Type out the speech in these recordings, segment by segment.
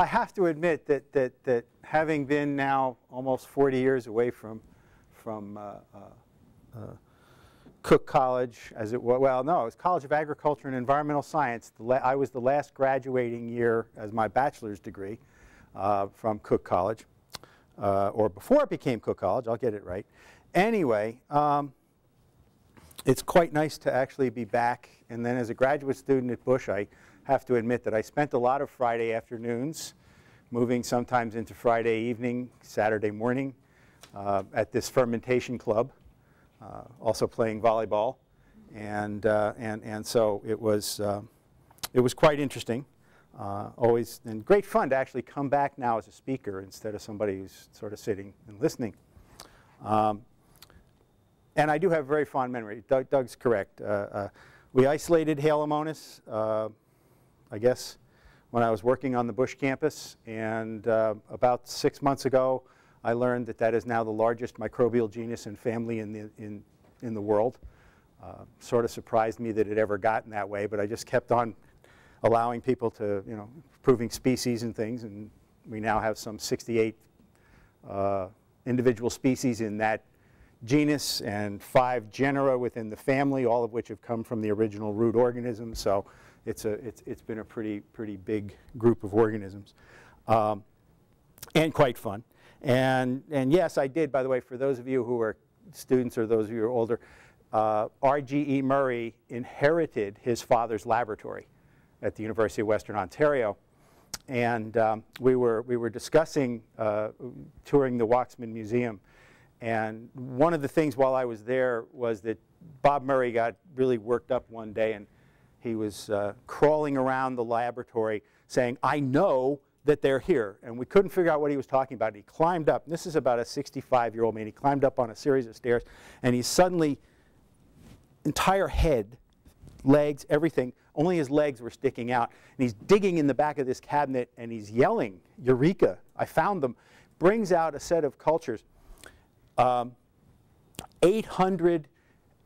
I have to admit that, that, that having been now almost 40 years away from, from uh, uh, uh, Cook College, as it was, well, no, it was College of Agriculture and Environmental Science. I was the last graduating year as my bachelor's degree uh, from Cook College, uh, or before it became Cook College, I'll get it right. Anyway, um, it's quite nice to actually be back. And then as a graduate student at Busch, I have to admit that I spent a lot of Friday afternoons, moving sometimes into Friday evening, Saturday morning, uh, at this fermentation club, uh, also playing volleyball. And, uh, and, and so it was, uh, it was quite interesting. Uh, always, and great fun to actually come back now as a speaker instead of somebody who's sort of sitting and listening. Um, and I do have very fond memory. Doug, Doug's correct. Uh, we isolated Halomonas, I guess, when I was working on the Busch campus. And uh, about six months ago, I learned that that is now the largest microbial genus and family in the, in, in the world. Uh, sort of surprised me that it ever gotten that way, but I just kept on allowing people to, you know, proving species and things. And we now have some 68 uh, individual species in that genus and five genera within the family, all of which have come from the original root organism. So it's, a, it's, it's been a pretty, pretty big group of organisms um, and quite fun. And, and yes, I did, by the way, for those of you who are students or those of you who are older, uh, R.G.E. Murray inherited his father's laboratory at the University of Western Ontario. And um, we, were, we were discussing uh, touring the Waksman Museum and one of the things while I was there was that Bob Murray got really worked up one day and he was uh, crawling around the laboratory saying, I know that they're here. And we couldn't figure out what he was talking about. He climbed up, this is about a 65-year-old man, he climbed up on a series of stairs and he suddenly, entire head, legs, everything, only his legs were sticking out. And he's digging in the back of this cabinet and he's yelling, Eureka, I found them. Brings out a set of cultures um, 800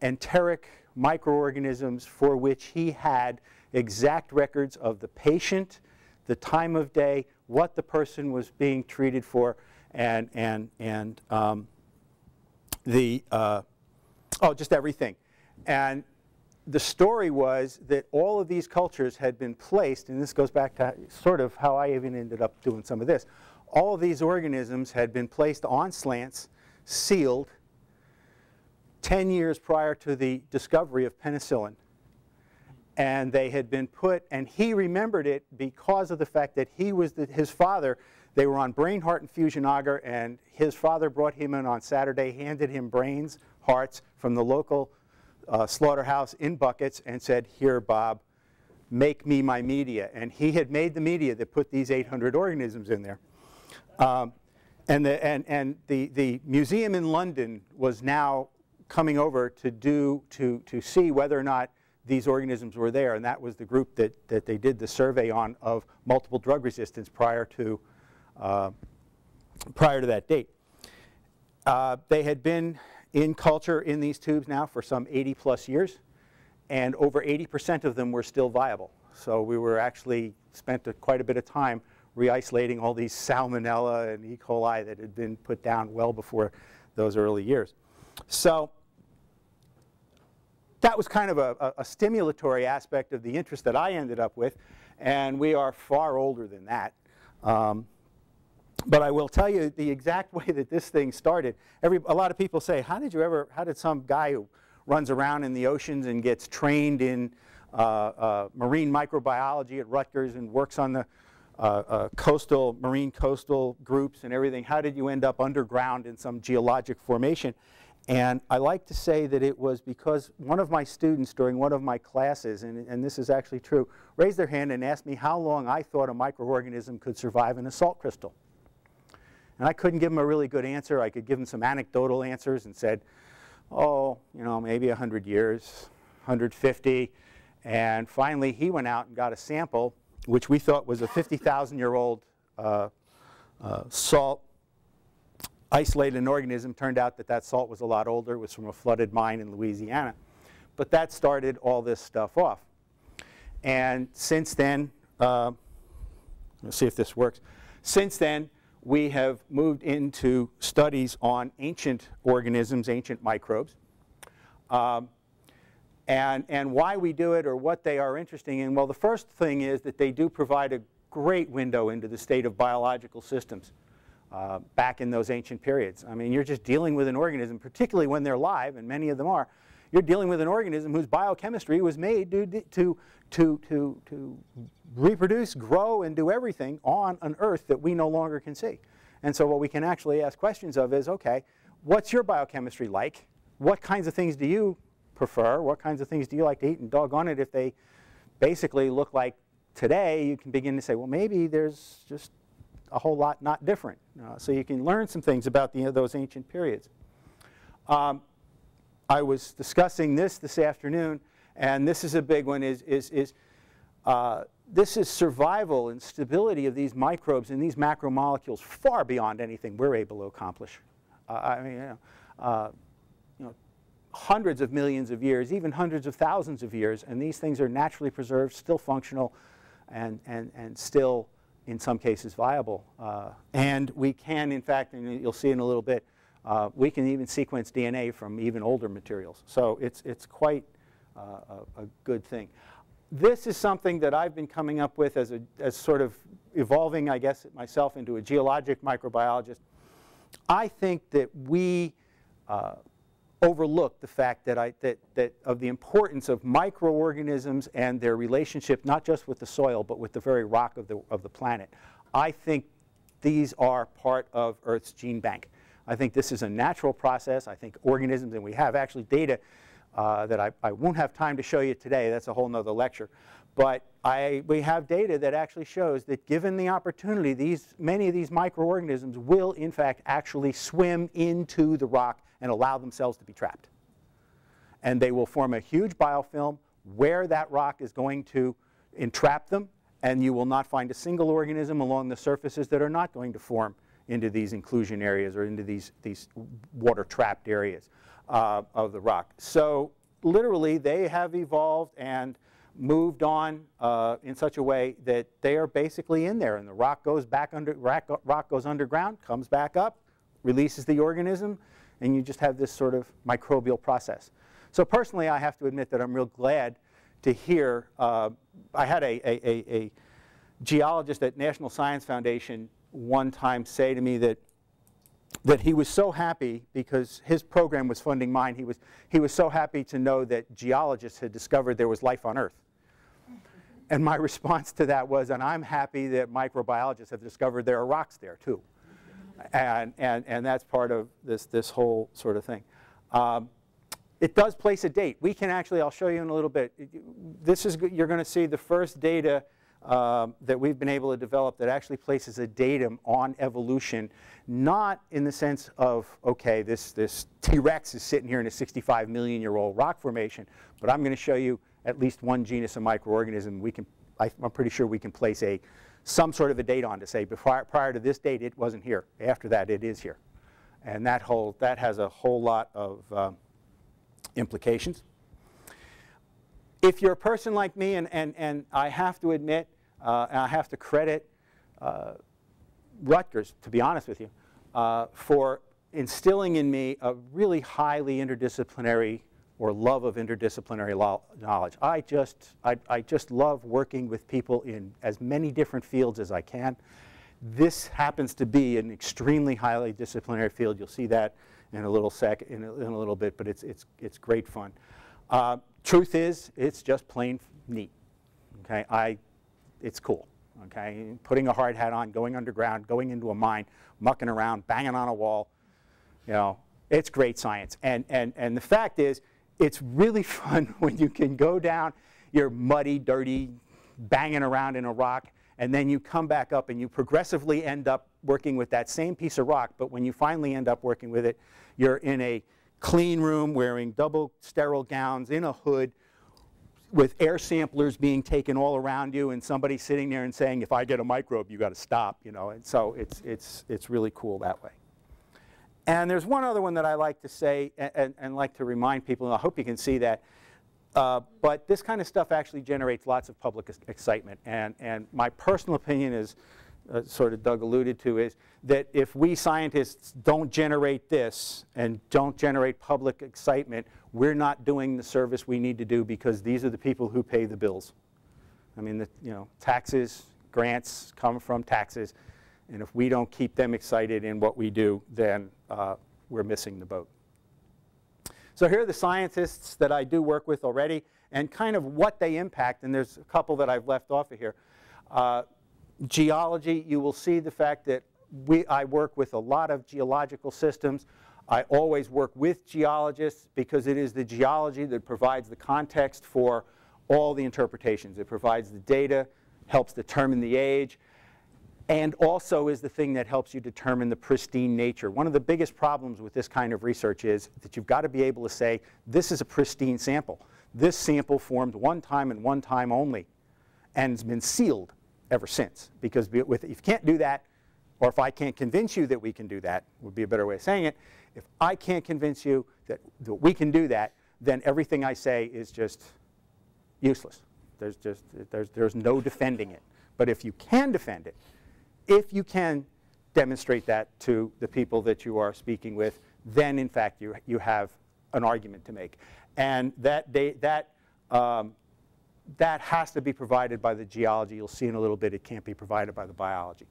enteric microorganisms for which he had exact records of the patient, the time of day, what the person was being treated for, and, and, and um, the, uh, oh, just everything. And the story was that all of these cultures had been placed, and this goes back to sort of how I even ended up doing some of this. All of these organisms had been placed on slants sealed 10 years prior to the discovery of penicillin. And they had been put, and he remembered it because of the fact that he was the, his father. They were on brain, heart, and fusion agar, and his father brought him in on Saturday, handed him brains, hearts from the local uh, slaughterhouse in buckets, and said, Here, Bob, make me my media. And he had made the media that put these 800 organisms in there. Um, and the, and, and the, the museum in London was now coming over to, do, to, to see whether or not these organisms were there. And that was the group that, that they did the survey on of multiple drug resistance prior to, uh, prior to that date. Uh, they had been in culture in these tubes now for some 80 plus years. And over 80% of them were still viable. So we were actually spent a, quite a bit of time re-isolating all these salmonella and E. coli that had been put down well before those early years. So that was kind of a, a, a, stimulatory aspect of the interest that I ended up with, and we are far older than that. Um, but I will tell you the exact way that this thing started. Every, a lot of people say, how did you ever, how did some guy who runs around in the oceans and gets trained in uh, uh, marine microbiology at Rutgers and works on the uh, uh, coastal, marine coastal groups and everything. How did you end up underground in some geologic formation? And I like to say that it was because one of my students during one of my classes, and, and this is actually true, raised their hand and asked me how long I thought a microorganism could survive in a salt crystal. And I couldn't give him a really good answer. I could give him some anecdotal answers and said, oh, you know, maybe 100 years, 150. And finally, he went out and got a sample which we thought was a 50,000 year old uh, uh, salt isolated an organism. Turned out that that salt was a lot older. It was from a flooded mine in Louisiana. But that started all this stuff off. And since then, uh, Let's see if this works. Since then, we have moved into studies on ancient organisms, ancient microbes. Um, and, and why we do it or what they are interesting in, well, the first thing is that they do provide a great window into the state of biological systems uh, back in those ancient periods. I mean, you're just dealing with an organism, particularly when they're live, and many of them are, you're dealing with an organism whose biochemistry was made to, to, to, to, to reproduce, grow, and do everything on an Earth that we no longer can see. And so what we can actually ask questions of is, okay, what's your biochemistry like? What kinds of things do you prefer? What kinds of things do you like to eat? And doggone it, if they basically look like today, you can begin to say, well, maybe there's just a whole lot not different. Uh, so you can learn some things about the, those ancient periods. Um, I was discussing this this afternoon, and this is a big one, is, is, is uh, this is survival and stability of these microbes and these macromolecules far beyond anything we're able to accomplish. Uh, I mean, you know, uh, you know, hundreds of millions of years, even hundreds of thousands of years, and these things are naturally preserved, still functional, and, and, and still, in some cases, viable. Uh, and we can, in fact, and you'll see in a little bit, uh, we can even sequence DNA from even older materials. So it's, it's quite uh, a, a, good thing. This is something that I've been coming up with as, a, as sort of evolving, I guess, myself into a geologic microbiologist. I think that we uh, overlook the fact that, I, that, that of the importance of microorganisms and their relationship not just with the soil but with the very rock of the, of the planet. I think these are part of Earth's gene bank. I think this is a natural process. I think organisms, and we have actually data uh, that I, I, won't have time to show you today. That's a whole nother lecture. But I, we have data that actually shows that given the opportunity, these, many of these microorganisms will, in fact, actually swim into the rock and allow themselves to be trapped. And they will form a huge biofilm where that rock is going to entrap them, and you will not find a single organism along the surfaces that are not going to form into these inclusion areas or into these, these water trapped areas uh, of the rock. So literally they have evolved and moved on uh, in such a way that they are basically in there and the rock goes back under, rock, rock goes underground, comes back up, releases the organism, and you just have this sort of microbial process. So personally, I have to admit that I'm real glad to hear, uh, I had a, a, a, geologist at National Science Foundation one time say to me that that he was so happy because his program was funding mine. He was, he was so happy to know that geologists had discovered there was life on Earth. And my response to that was, and I'm happy that microbiologists have discovered there are rocks there too. And, and, and that's part of this, this whole sort of thing. Um, it does place a date. We can actually, I'll show you in a little bit. This is, you're going to see the first data um, that we've been able to develop that actually places a datum on evolution, not in the sense of, okay, this, this T-Rex is sitting here in a 65 million year old rock formation, but I'm going to show you at least one genus of microorganism we can, I, am pretty sure we can place a, some sort of a date on to say before, prior to this date it wasn't here. After that it is here. And that, whole, that has a whole lot of um, implications. If you're a person like me, and, and, and I have to admit, uh, and I have to credit uh, Rutgers, to be honest with you, uh, for instilling in me a really highly interdisciplinary or love of interdisciplinary knowledge. I just, I, I just love working with people in as many different fields as I can. This happens to be an extremely highly disciplinary field. You'll see that in a little sec, in a, in a little bit, but it's, it's, it's great fun. Uh, truth is, it's just plain neat. Okay, I it's cool. Okay, putting a hard hat on, going underground, going into a mine, mucking around, banging on a wall, you know, it's great science. And, and, and the fact is, it's really fun when you can go down, you're muddy, dirty, banging around in a rock, and then you come back up and you progressively end up working with that same piece of rock, but when you finally end up working with it, you're in a clean room wearing double sterile gowns, in a hood, with air samplers being taken all around you and somebody sitting there and saying, if I get a microbe, you got to stop, you know. And so it's, it's, it's really cool that way. And there's one other one that I like to say and, and, and like to remind people, and I hope you can see that. Uh, but this kind of stuff actually generates lots of public excitement. And, and my personal opinion is uh, sort of Doug alluded to, is that if we scientists don't generate this and don't generate public excitement, we're not doing the service we need to do because these are the people who pay the bills. I mean, the, you know, taxes, grants come from taxes, and if we don't keep them excited in what we do, then uh, we're missing the boat. So here are the scientists that I do work with already and kind of what they impact, and there's a couple that I've left off of here. Uh, geology, you will see the fact that we, I work with a lot of geological systems. I always work with geologists because it is the geology that provides the context for all the interpretations. It provides the data, helps determine the age, and also is the thing that helps you determine the pristine nature. One of the biggest problems with this kind of research is that you've got to be able to say, this is a pristine sample. This sample formed one time and one time only and has been sealed ever since. Because with, if you can't do that, or if I can't convince you that we can do that, would be a better way of saying it, if I can't convince you that, that we can do that, then everything I say is just useless. There's just, there's, there's no defending it. But if you can defend it, if you can demonstrate that to the people that you are speaking with, then in fact you, you have an argument to make. And that, they, that, um, that has to be provided by the geology. You'll see in a little bit it can't be provided by the biology.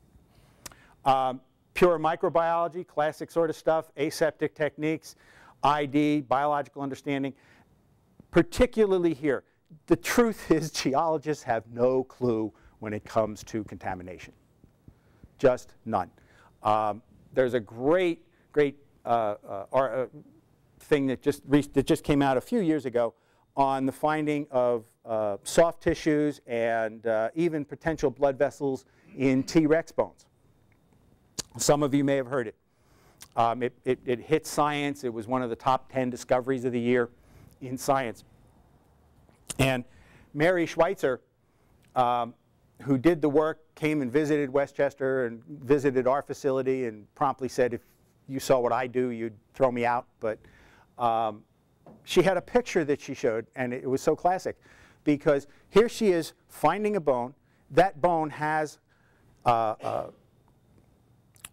Um, pure microbiology, classic sort of stuff, aseptic techniques, ID, biological understanding, particularly here. The truth is geologists have no clue when it comes to contamination just none. Um, there's a great, great uh, uh, uh, thing that just, that just came out a few years ago on the finding of uh, soft tissues and uh, even potential blood vessels in T-Rex bones. Some of you may have heard it. Um, it, it. It hit science. It was one of the top 10 discoveries of the year in science. And Mary Schweitzer um, who did the work came and visited West Chester and visited our facility and promptly said, if you saw what I do, you'd throw me out. But um, she had a picture that she showed, and it was so classic because here she is finding a bone. That bone has uh, uh,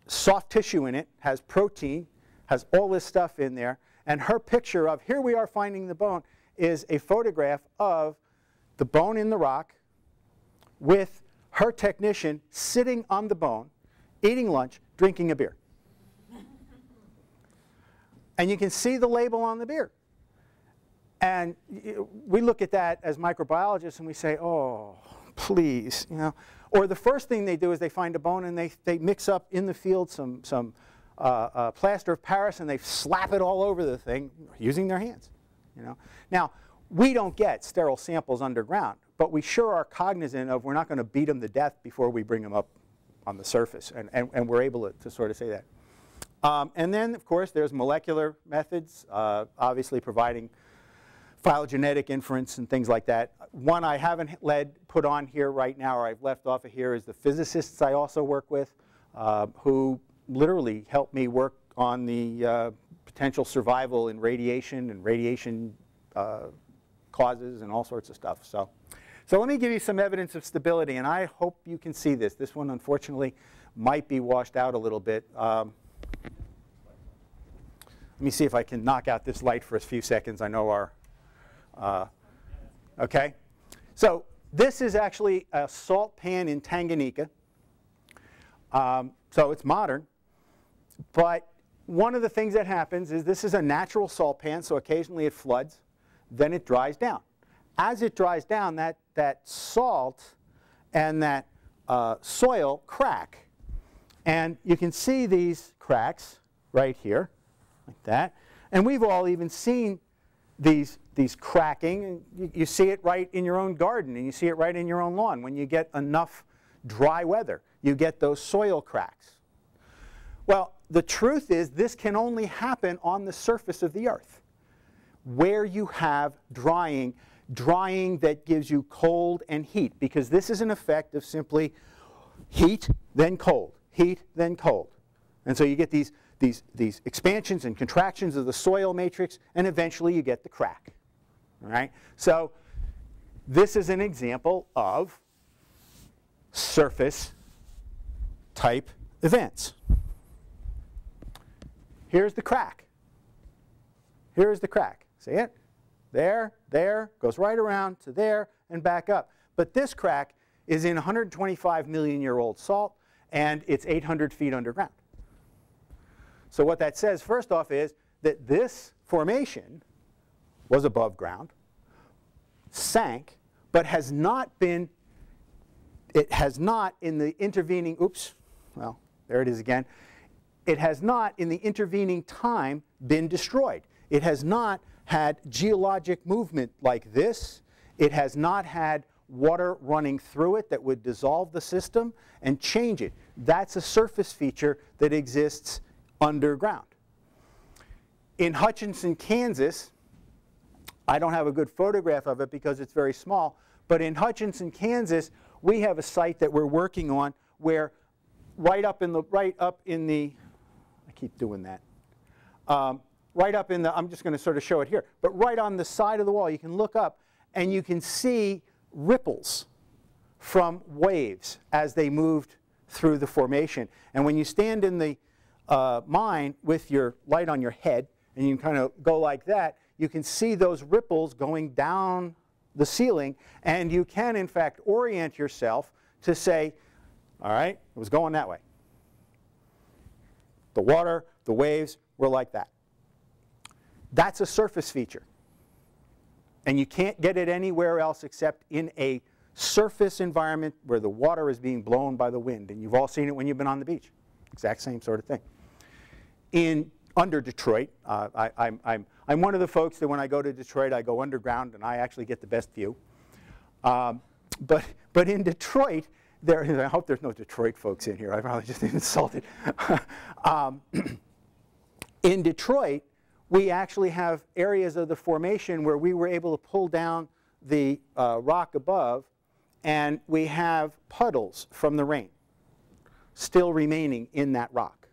soft tissue in it, has protein, has all this stuff in there. And her picture of, here we are finding the bone, is a photograph of the bone in the rock with her technician sitting on the bone, eating lunch, drinking a beer. and you can see the label on the beer. And we look at that as microbiologists and we say, oh, please, you know. Or the first thing they do is they find a bone and they, they mix up in the field some, some uh, uh, plaster of Paris and they slap it all over the thing using their hands, you know. Now, we don't get sterile samples underground but we sure are cognizant of we're not going to beat them to death before we bring them up on the surface, and, and, and we're able to, to, sort of say that. Um, and then, of course, there's molecular methods, uh, obviously providing phylogenetic inference and things like that. One I haven't led, put on here right now, or I've left off of here, is the physicists I also work with, uh, who literally helped me work on the uh, potential survival in radiation and radiation uh, causes and all sorts of stuff. So. So let me give you some evidence of stability, and I hope you can see this. This one, unfortunately, might be washed out a little bit. Um, let me see if I can knock out this light for a few seconds. I know our, uh, okay? So this is actually a salt pan in Tanganyika. Um, so it's modern. But one of the things that happens is this is a natural salt pan, so occasionally it floods. Then it dries down. As it dries down, that that salt and that uh, soil crack. And you can see these cracks right here, like that. And we've all even seen these, these cracking. You, you see it right in your own garden, and you see it right in your own lawn. When you get enough dry weather, you get those soil cracks. Well, the truth is this can only happen on the surface of the earth, where you have drying drying that gives you cold and heat because this is an effect of simply heat, then cold, heat, then cold. And so you get these, these, these expansions and contractions of the soil matrix, and eventually you get the crack. All right? So this is an example of surface type events. Here's the crack. Here's the crack. See it? There, there, goes right around to there and back up. But this crack is in 125 million year old salt and it's 800 feet underground. So what that says first off is that this formation was above ground, sank, but has not been, it has not in the intervening, oops, well, there it is again, it has not in the intervening time been destroyed. It has not had geologic movement like this. It has not had water running through it that would dissolve the system and change it. That's a surface feature that exists underground. In Hutchinson, Kansas, I don't have a good photograph of it because it's very small, but in Hutchinson, Kansas, we have a site that we're working on where right up in the, right up in the, I keep doing that, um, right up in the, I'm just going to sort of show it here, but right on the side of the wall, you can look up and you can see ripples from waves as they moved through the formation. And when you stand in the uh, mine with your light on your head, and you kind of go like that, you can see those ripples going down the ceiling, and you can, in fact, orient yourself to say, all right, it was going that way. The water, the waves were like that. That's a surface feature. And you can't get it anywhere else except in a surface environment where the water is being blown by the wind. And you've all seen it when you've been on the beach. Exact same sort of thing. In under Detroit, uh, I, I'm, I'm, I'm one of the folks that when I go to Detroit, I go underground and I actually get the best view. Um, but, but in Detroit, there, I hope there's no Detroit folks in here. I probably just insulted. um, in Detroit, we actually have areas of the formation where we were able to pull down the uh, rock above and we have puddles from the rain still remaining in that rock.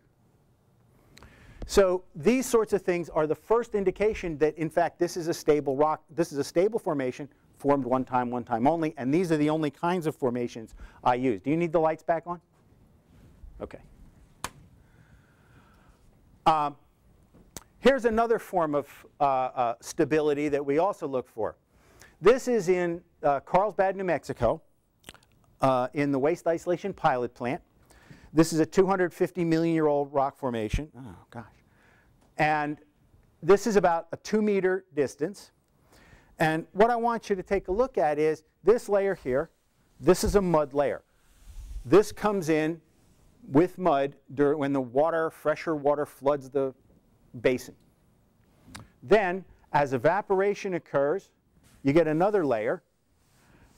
So these sorts of things are the first indication that in fact this is a stable rock, this is a stable formation formed one time, one time only, and these are the only kinds of formations I use. Do you need the lights back on? Okay. Um, Here's another form of uh, uh, stability that we also look for. This is in uh, Carlsbad, New Mexico, uh, in the waste isolation pilot plant. This is a 250 million year old rock formation. Oh, gosh. And this is about a two meter distance. And what I want you to take a look at is this layer here. This is a mud layer. This comes in with mud during, when the water, fresher water floods the basin. Then, as evaporation occurs, you get another layer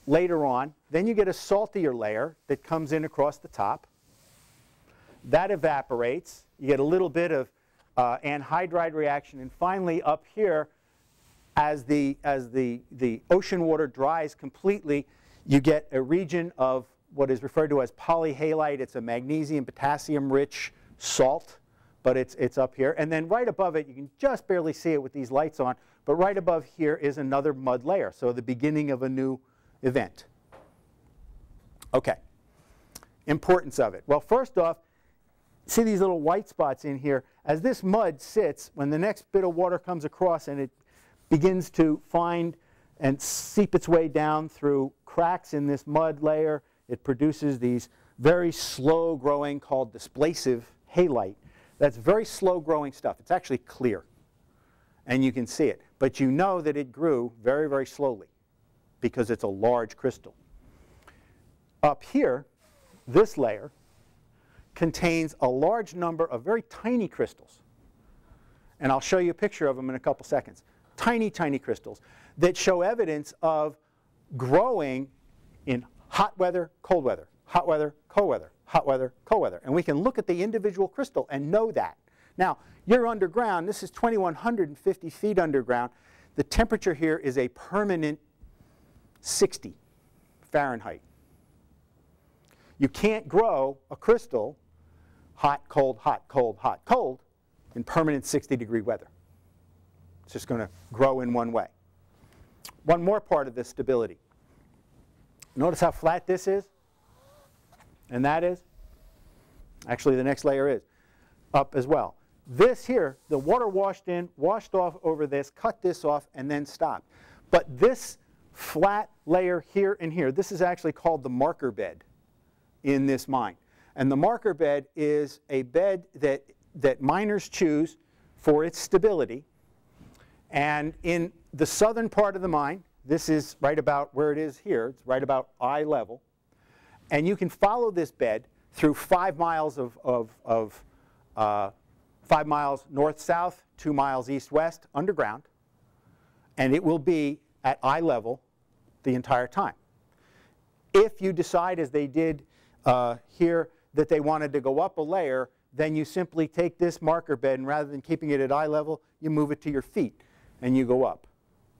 later on. Then you get a saltier layer that comes in across the top. That evaporates. You get a little bit of uh, anhydrite reaction. And finally, up here, as the, as the, the ocean water dries completely, you get a region of what is referred to as polyhalite. It's a magnesium potassium rich salt but it's, it's up here. And then right above it, you can just barely see it with these lights on, but right above here is another mud layer, so the beginning of a new event. Okay, importance of it. Well, first off, see these little white spots in here. As this mud sits, when the next bit of water comes across and it begins to find and seep its way down through cracks in this mud layer, it produces these very slow growing called displacive halite that's very slow growing stuff. It's actually clear. And you can see it. But you know that it grew very, very slowly because it's a large crystal. Up here, this layer contains a large number of very tiny crystals. And I'll show you a picture of them in a couple seconds. Tiny, tiny crystals that show evidence of growing in hot weather, cold weather, hot weather, cold weather, hot weather, cold weather. And we can look at the individual crystal and know that. Now, you're underground. This is 2,150 feet underground. The temperature here is a permanent 60 Fahrenheit. You can't grow a crystal hot, cold, hot, cold, hot, cold in permanent 60 degree weather. It's just going to grow in one way. One more part of this stability. Notice how flat this is? And that is? Actually, the next layer is up as well. This here, the water washed in, washed off over this, cut this off, and then stopped. But this flat layer here and here, this is actually called the marker bed in this mine. And the marker bed is a bed that, that miners choose for its stability. And in the southern part of the mine, this is right about where it is here. It's right about eye level. And you can follow this bed through five miles of, of, of uh, five miles north-south, two miles east-west underground. And it will be at eye level the entire time. If you decide, as they did uh, here, that they wanted to go up a layer, then you simply take this marker bed and rather than keeping it at eye level, you move it to your feet and you go up.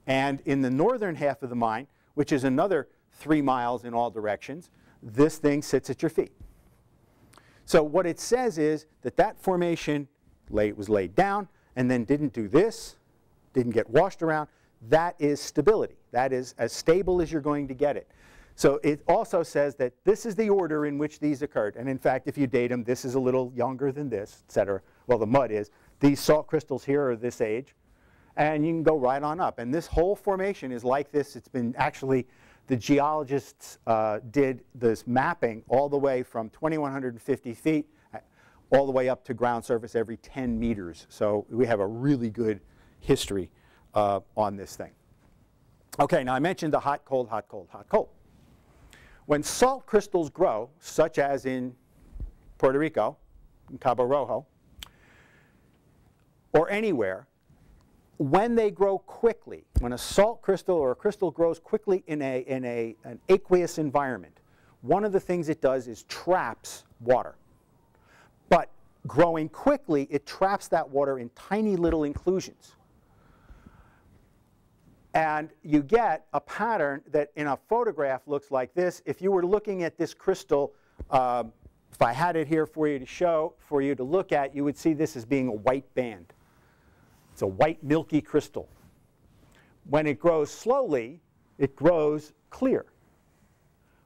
And in the northern half of the mine, which is another three miles in all directions, this thing sits at your feet. So what it says is that that formation was laid down and then didn't do this, didn't get washed around. That is stability. That is as stable as you're going to get it. So it also says that this is the order in which these occurred. And in fact, if you date them, this is a little younger than this, et cetera. Well, the mud is. These salt crystals here are this age. And you can go right on up. And this whole formation is like this. It's been actually, the geologists uh, did this mapping all the way from 2,150 feet uh, all the way up to ground surface every 10 meters. So we have a really good history uh, on this thing. Okay, now I mentioned the hot, cold, hot, cold, hot, cold. When salt crystals grow, such as in Puerto Rico, in Cabo Rojo, or anywhere, when they grow quickly, when a salt crystal or a crystal grows quickly in, a, in a, an aqueous environment, one of the things it does is traps water. But growing quickly, it traps that water in tiny little inclusions. And you get a pattern that in a photograph looks like this. If you were looking at this crystal, uh, if I had it here for you to show, for you to look at, you would see this as being a white band. It's a white milky crystal. When it grows slowly, it grows clear.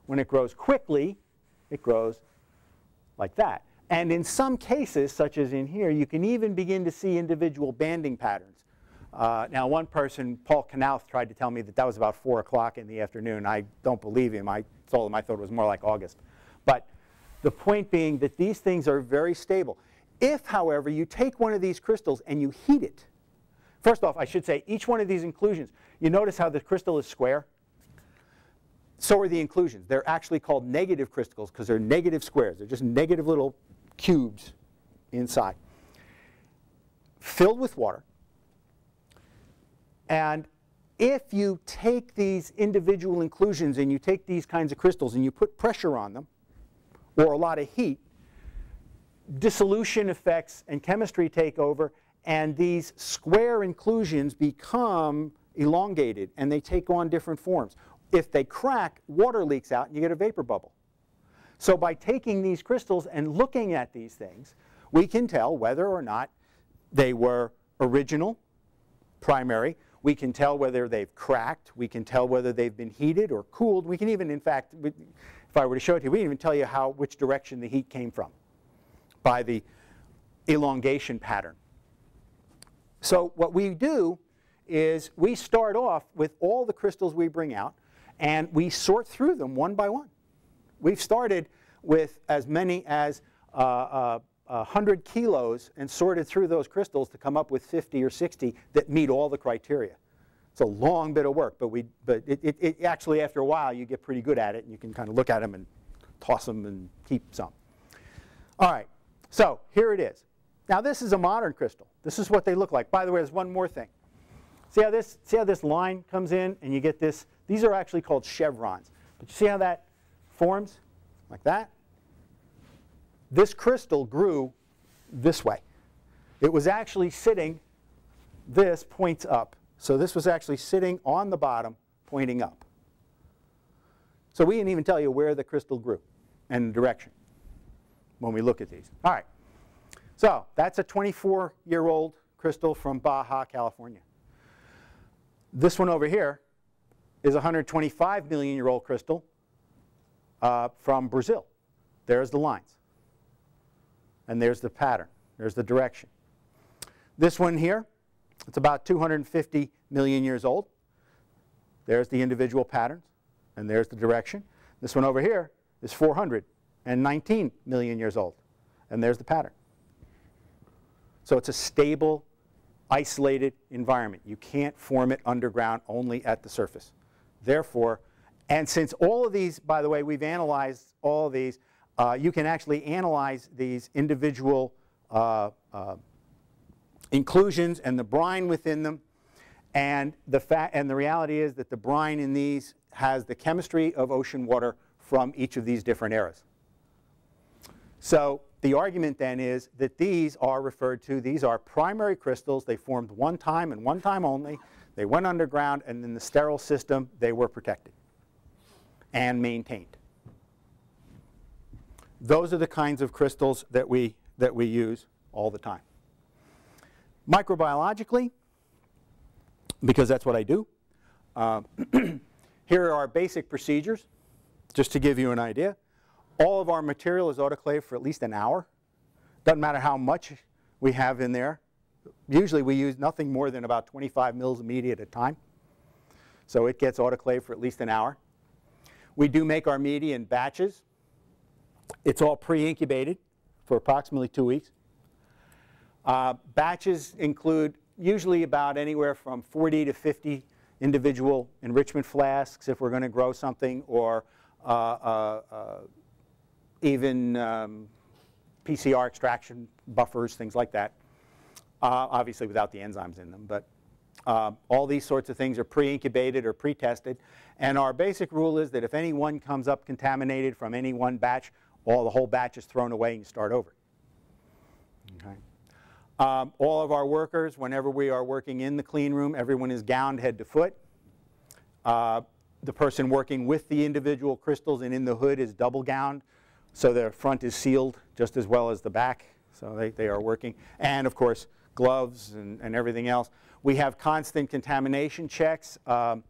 When it grows quickly, it grows like that. And in some cases, such as in here, you can even begin to see individual banding patterns. Uh, now, one person, Paul Knauth, tried to tell me that that was about 4 o'clock in the afternoon. I don't believe him. I told him I thought it was more like August. But the point being that these things are very stable. If, however, you take one of these crystals and you heat it, first off, I should say each one of these inclusions, you notice how the crystal is square? So are the inclusions. They're actually called negative crystals because they're negative squares. They're just negative little cubes inside. Filled with water, and if you take these individual inclusions and you take these kinds of crystals and you put pressure on them, or a lot of heat, dissolution effects and chemistry take over, and these square inclusions become elongated and they take on different forms. If they crack, water leaks out and you get a vapor bubble. So by taking these crystals and looking at these things, we can tell whether or not they were original, primary, we can tell whether they've cracked. We can tell whether they've been heated or cooled. We can even, in fact, if I were to show it to you, we can even tell you how, which direction the heat came from by the elongation pattern. So what we do is we start off with all the crystals we bring out, and we sort through them one by one. We've started with as many as uh, uh, 100 kilos and sorted through those crystals to come up with 50 or 60 that meet all the criteria. It's a long bit of work, but, we, but it, it, it actually, after a while, you get pretty good at it, and you can kind of look at them and toss them and keep some. All right, so here it is. Now, this is a modern crystal. This is what they look like. By the way, there's one more thing. See how this, see how this line comes in, and you get this? These are actually called chevrons. But you see how that forms? Like that? this crystal grew this way. It was actually sitting, this points up. So this was actually sitting on the bottom, pointing up. So we didn't even tell you where the crystal grew and direction when we look at these. All right. So that's a 24-year-old crystal from Baja, California. This one over here is a 125 million year old crystal uh, from Brazil. There's the lines. and there's the pattern. There's the direction. This one here, it's about 250 million years old. There's the individual patterns, and there's the direction. This one over here is 419 million years old, and there's the pattern. So it's a stable, isolated environment. You can't form it underground, only at the surface. Therefore, and since all of these, by the way, we've analyzed all of these, uh, you can actually analyze these individual uh, uh, inclusions and the brine within them. And the, fact, and the reality is that the brine in these has the chemistry of ocean water from each of these different eras. So the argument then is that these are referred to, these are primary crystals. They formed one time and one time only. They went underground, and in the sterile system, they were protected and maintained. Those are the kinds of crystals that we, that we use all the time. Microbiologically, because that's what I do, uh, here are our basic procedures, just to give you an idea. All of our material is autoclaved for at least an hour. Doesn't matter how much we have in there. Usually we use nothing more than about 25 mils of media at a time. So it gets autoclaved for at least an hour. We do make our media in batches. It's all pre-incubated for approximately two weeks. Uh, batches include usually about anywhere from 40 to 50 individual enrichment flasks if we're going to grow something, or uh, uh, uh even um, PCR extraction buffers, things like that. Uh, obviously without the enzymes in them, but uh, all these sorts of things are pre-incubated or pre-tested. And our basic rule is that if any one comes up contaminated from any one batch, all the whole batch is thrown away and you start over. Okay. Um, all of our workers, whenever we are working in the clean room, everyone is gowned head to foot. Uh, the person working with the individual crystals and in the hood is double gowned, so the front is sealed just as well as the back. So they, they are working. And of course, gloves and, and everything else. We have constant contamination checks. Um,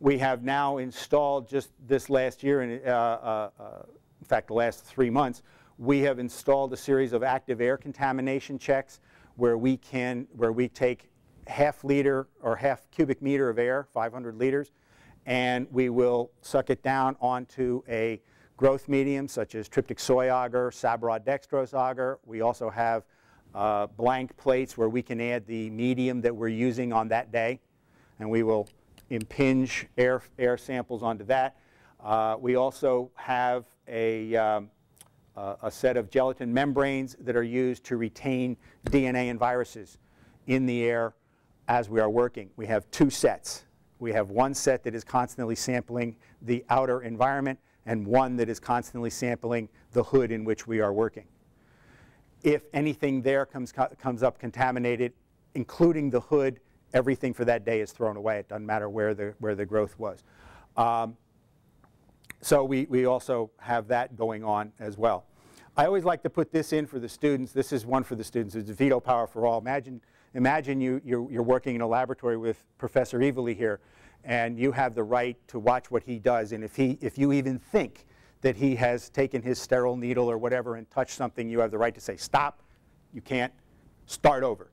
we have now installed just this last year, and uh, uh, uh, in fact the last three months, we have installed a series of active air contamination checks where we can, where we take half liter or half cubic meter of air, 500 liters, and we will suck it down onto a growth medium such as tryptic soy agar, Sabouraud dextrose agar. We also have uh, blank plates where we can add the medium that we're using on that day, and we will impinge air, air samples onto that. Uh, we also have a, um, a set of gelatin membranes that are used to retain DNA and viruses in the air as we are working. We have two sets. We have one set that is constantly sampling the outer environment and one that is constantly sampling the hood in which we are working. If anything there comes, comes up contaminated, including the hood, everything for that day is thrown away. It doesn't matter where the, where the growth was. Um, so we, we also have that going on as well. I always like to put this in for the students. This is one for the students. It's veto power for all. Imagine, imagine you, you're, you're working in a laboratory with Professor Evely here, and you have the right to watch what he does. And if, he, if you even think that he has taken his sterile needle or whatever and touched something, you have the right to say, stop, you can't, start over.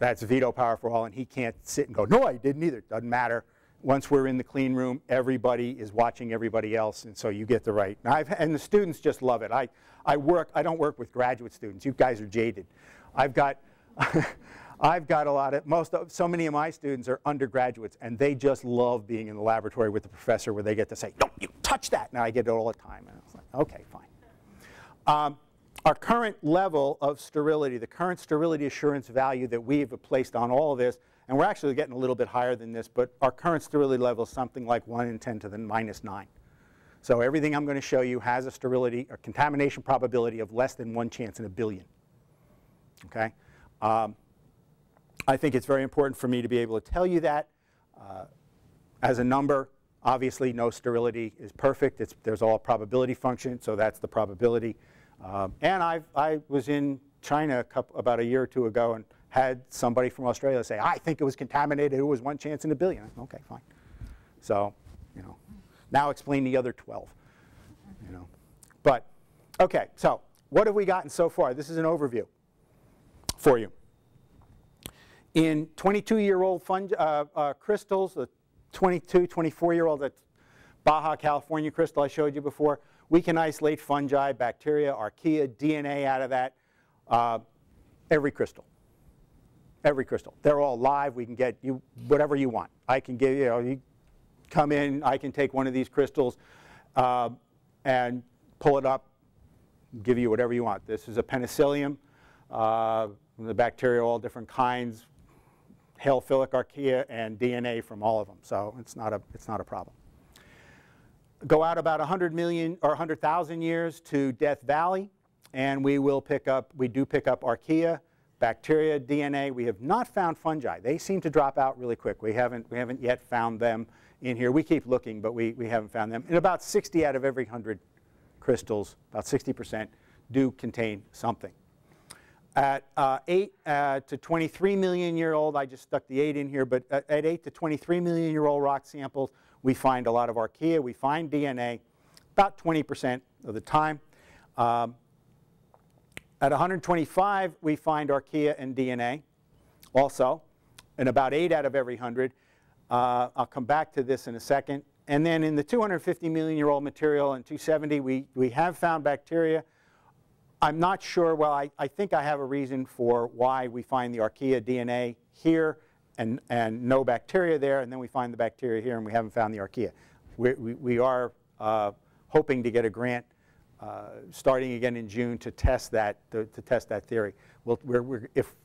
That's veto power for all, and he can't sit and go, no, I didn't either. Doesn't matter. Once we're in the clean room, everybody is watching everybody else, and so you get the right. And, and the students just love it. I, I work, I don't work with graduate students. You guys are jaded. I've got, I've got a lot of, most of, so many of my students are undergraduates, and they just love being in the laboratory with the professor where they get to say, don't you touch that. Now I get it all the time. And I was like, okay, fine. Um, our current level of sterility, the current sterility assurance value that we've placed on all of this, and we're actually getting a little bit higher than this, but our current sterility level is something like 1 in 10 to the minus 9. So everything I'm going to show you has a sterility, or contamination probability of less than one chance in a billion. Okay? Um, I think it's very important for me to be able to tell you that. Uh, as a number, obviously no sterility is perfect. It's, there's all probability function, so that's the probability. Um, and I've, I was in China a couple, about a year or two ago and had somebody from Australia say, I think it was contaminated. It was one chance in a billion. Okay, fine. So, you know, now explain the other 12. You know, but okay. So what have we gotten so far? This is an overview for you. In 22-year-old uh, uh, crystals, the 22, 24-year-old, that Baja California crystal I showed you before, we can isolate fungi, bacteria, archaea, DNA out of that, uh, every crystal. Every crystal. They're all live. We can get you whatever you want. I can give you, know, you come in, I can take one of these crystals uh, and pull it up, give you whatever you want. This is a penicillium. Uh, the bacteria, all different kinds, halophilic archaea and DNA from all of them. So it's not a, it's not a problem. Go out about 100 million or 100,000 years to Death Valley, and we will pick up, we do pick up archaea, bacteria, DNA. We have not found fungi. They seem to drop out really quick. We haven't, we haven't yet found them in here. We keep looking, but we, we haven't found them. And about 60 out of every 100 crystals, about 60%, do contain something. At uh, 8 uh, to 23 million year old, I just stuck the 8 in here, but at, at 8 to 23 million year old rock samples, we find a lot of archaea. We find DNA about 20% of the time. Um, at 125, we find archaea and DNA also, and about 8 out of every 100. Uh, I'll come back to this in a second. And then in the 250 million year old material and 270, we, we have found bacteria I'm not sure, well, I, I think I have a reason for why we find the archaea DNA here and, and no bacteria there, and then we find the bacteria here and we haven't found the archaea. We, we, we are uh, hoping to get a grant uh, starting again in June to test that, to, to test that theory. We'll, we're, we're, if,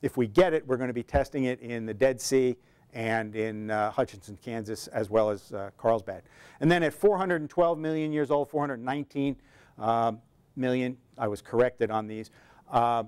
if we get it, we're going to be testing it in the Dead Sea and in uh, Hutchinson, Kansas, as well as uh, Carlsbad. And then at 412 million years old, 419, um, million. I was corrected on these. Uh,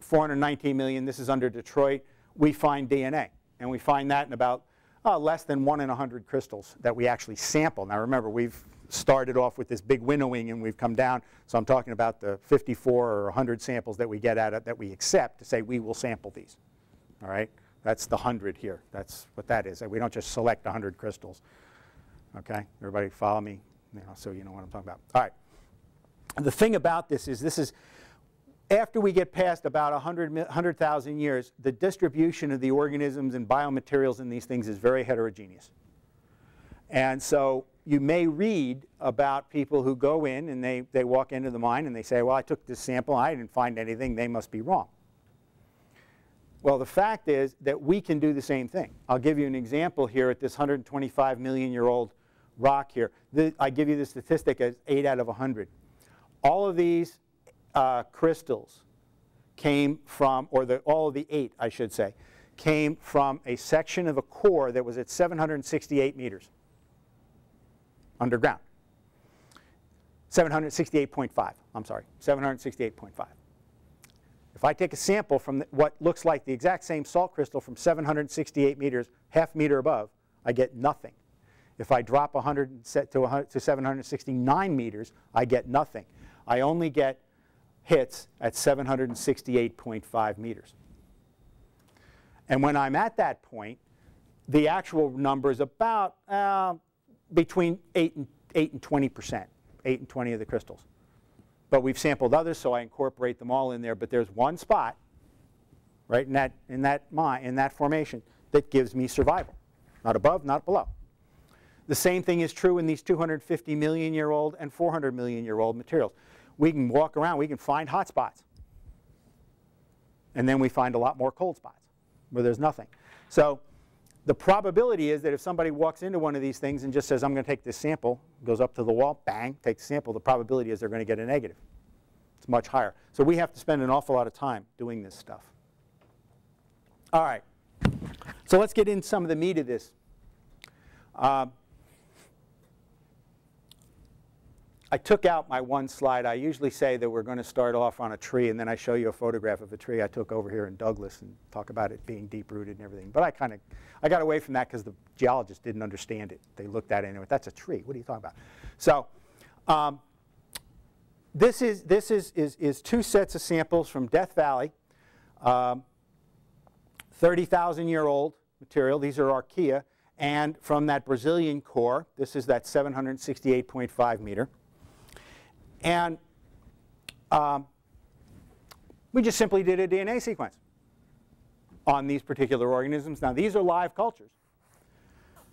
419 million, this is under Detroit. We find DNA, and we find that in about uh, less than one in 100 crystals that we actually sample. Now remember, we've started off with this big winnowing and we've come down, so I'm talking about the 54 or 100 samples that we get out of that we accept to say we will sample these. All right? That's the 100 here. That's what that is. We don't just select 100 crystals. Okay? Everybody follow me? You know, so you know what I'm talking about. All right the thing about this is this is after we get past about 100,000 100, years, the distribution of the organisms and biomaterials in these things is very heterogeneous. And so you may read about people who go in and they, they walk into the mine and they say, well, I took this sample, I didn't find anything, they must be wrong. Well, the fact is that we can do the same thing. I'll give you an example here at this 125 million year old rock here. The, I give you the statistic as 8 out of 100. All of these uh, crystals came from, or the, all of the eight, I should say, came from a section of a core that was at 768 meters underground. 768.5, I'm sorry, 768.5. If I take a sample from the, what looks like the exact same salt crystal from 768 meters, half meter above, I get nothing. If I drop 100 to, 100 to 769 meters, I get nothing. I only get hits at 768.5 meters. And when I'm at that point, the actual number is about uh, between 8 and, 8 and 20 percent, 8 and 20 of the crystals. But we've sampled others, so I incorporate them all in there. But there's one spot, right in that, in that, mine, in that formation, that gives me survival. Not above, not below. The same thing is true in these 250 million year old and 400 million year old materials we can walk around, we can find hot spots. And then we find a lot more cold spots where there's nothing. So the probability is that if somebody walks into one of these things and just says, I'm going to take this sample, goes up to the wall, bang, takes the sample, the probability is they're going to get a negative. It's much higher. So we have to spend an awful lot of time doing this stuff. All right. So let's get in some of the meat of this. Uh, I took out my one slide. I usually say that we're going to start off on a tree and then I show you a photograph of a tree I took over here in Douglas and talk about it being deep rooted and everything. But I kind of, I got away from that because the geologists didn't understand it. They looked at it and went, that's a tree. What are you talking about? So um, this, is, this is, is, is two sets of samples from Death Valley, um, 30,000 year old material. These are archaea. And from that Brazilian core, this is that 768.5 meter. And um, we just simply did a DNA sequence on these particular organisms. Now, these are live cultures.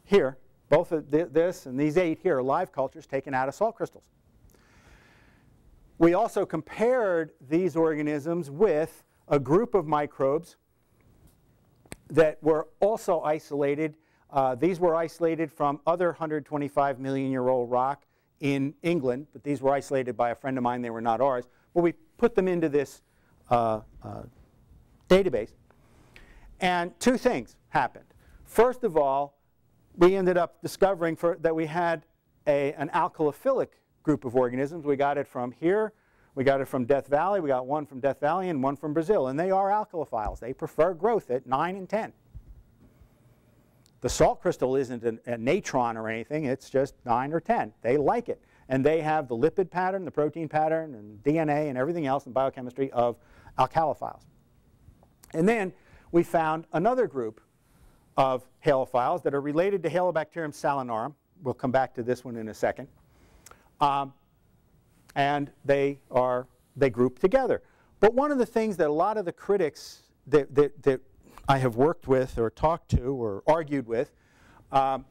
Here, both th this and these eight here are live cultures taken out of salt crystals. We also compared these organisms with a group of microbes that were also isolated. Uh, these were isolated from other 125 million year old rock in England, but these were isolated by a friend of mine. They were not ours. But we put them into this uh, uh, database. And two things happened. First of all, we ended up discovering for, that we had a, an alkalophilic group of organisms. We got it from here. We got it from Death Valley. We got one from Death Valley and one from Brazil. And they are alkalophiles. They prefer growth at 9 and 10. The salt crystal isn't an, a natron or anything. It's just 9 or 10. They like it. And they have the lipid pattern, the protein pattern, and DNA and everything else in biochemistry of alkalophiles. And then we found another group of halophiles that are related to Halobacterium salinarum. We'll come back to this one in a second. Um, and they are they group together. But one of the things that a lot of the critics that, that, that I have worked with or talked to or argued with um,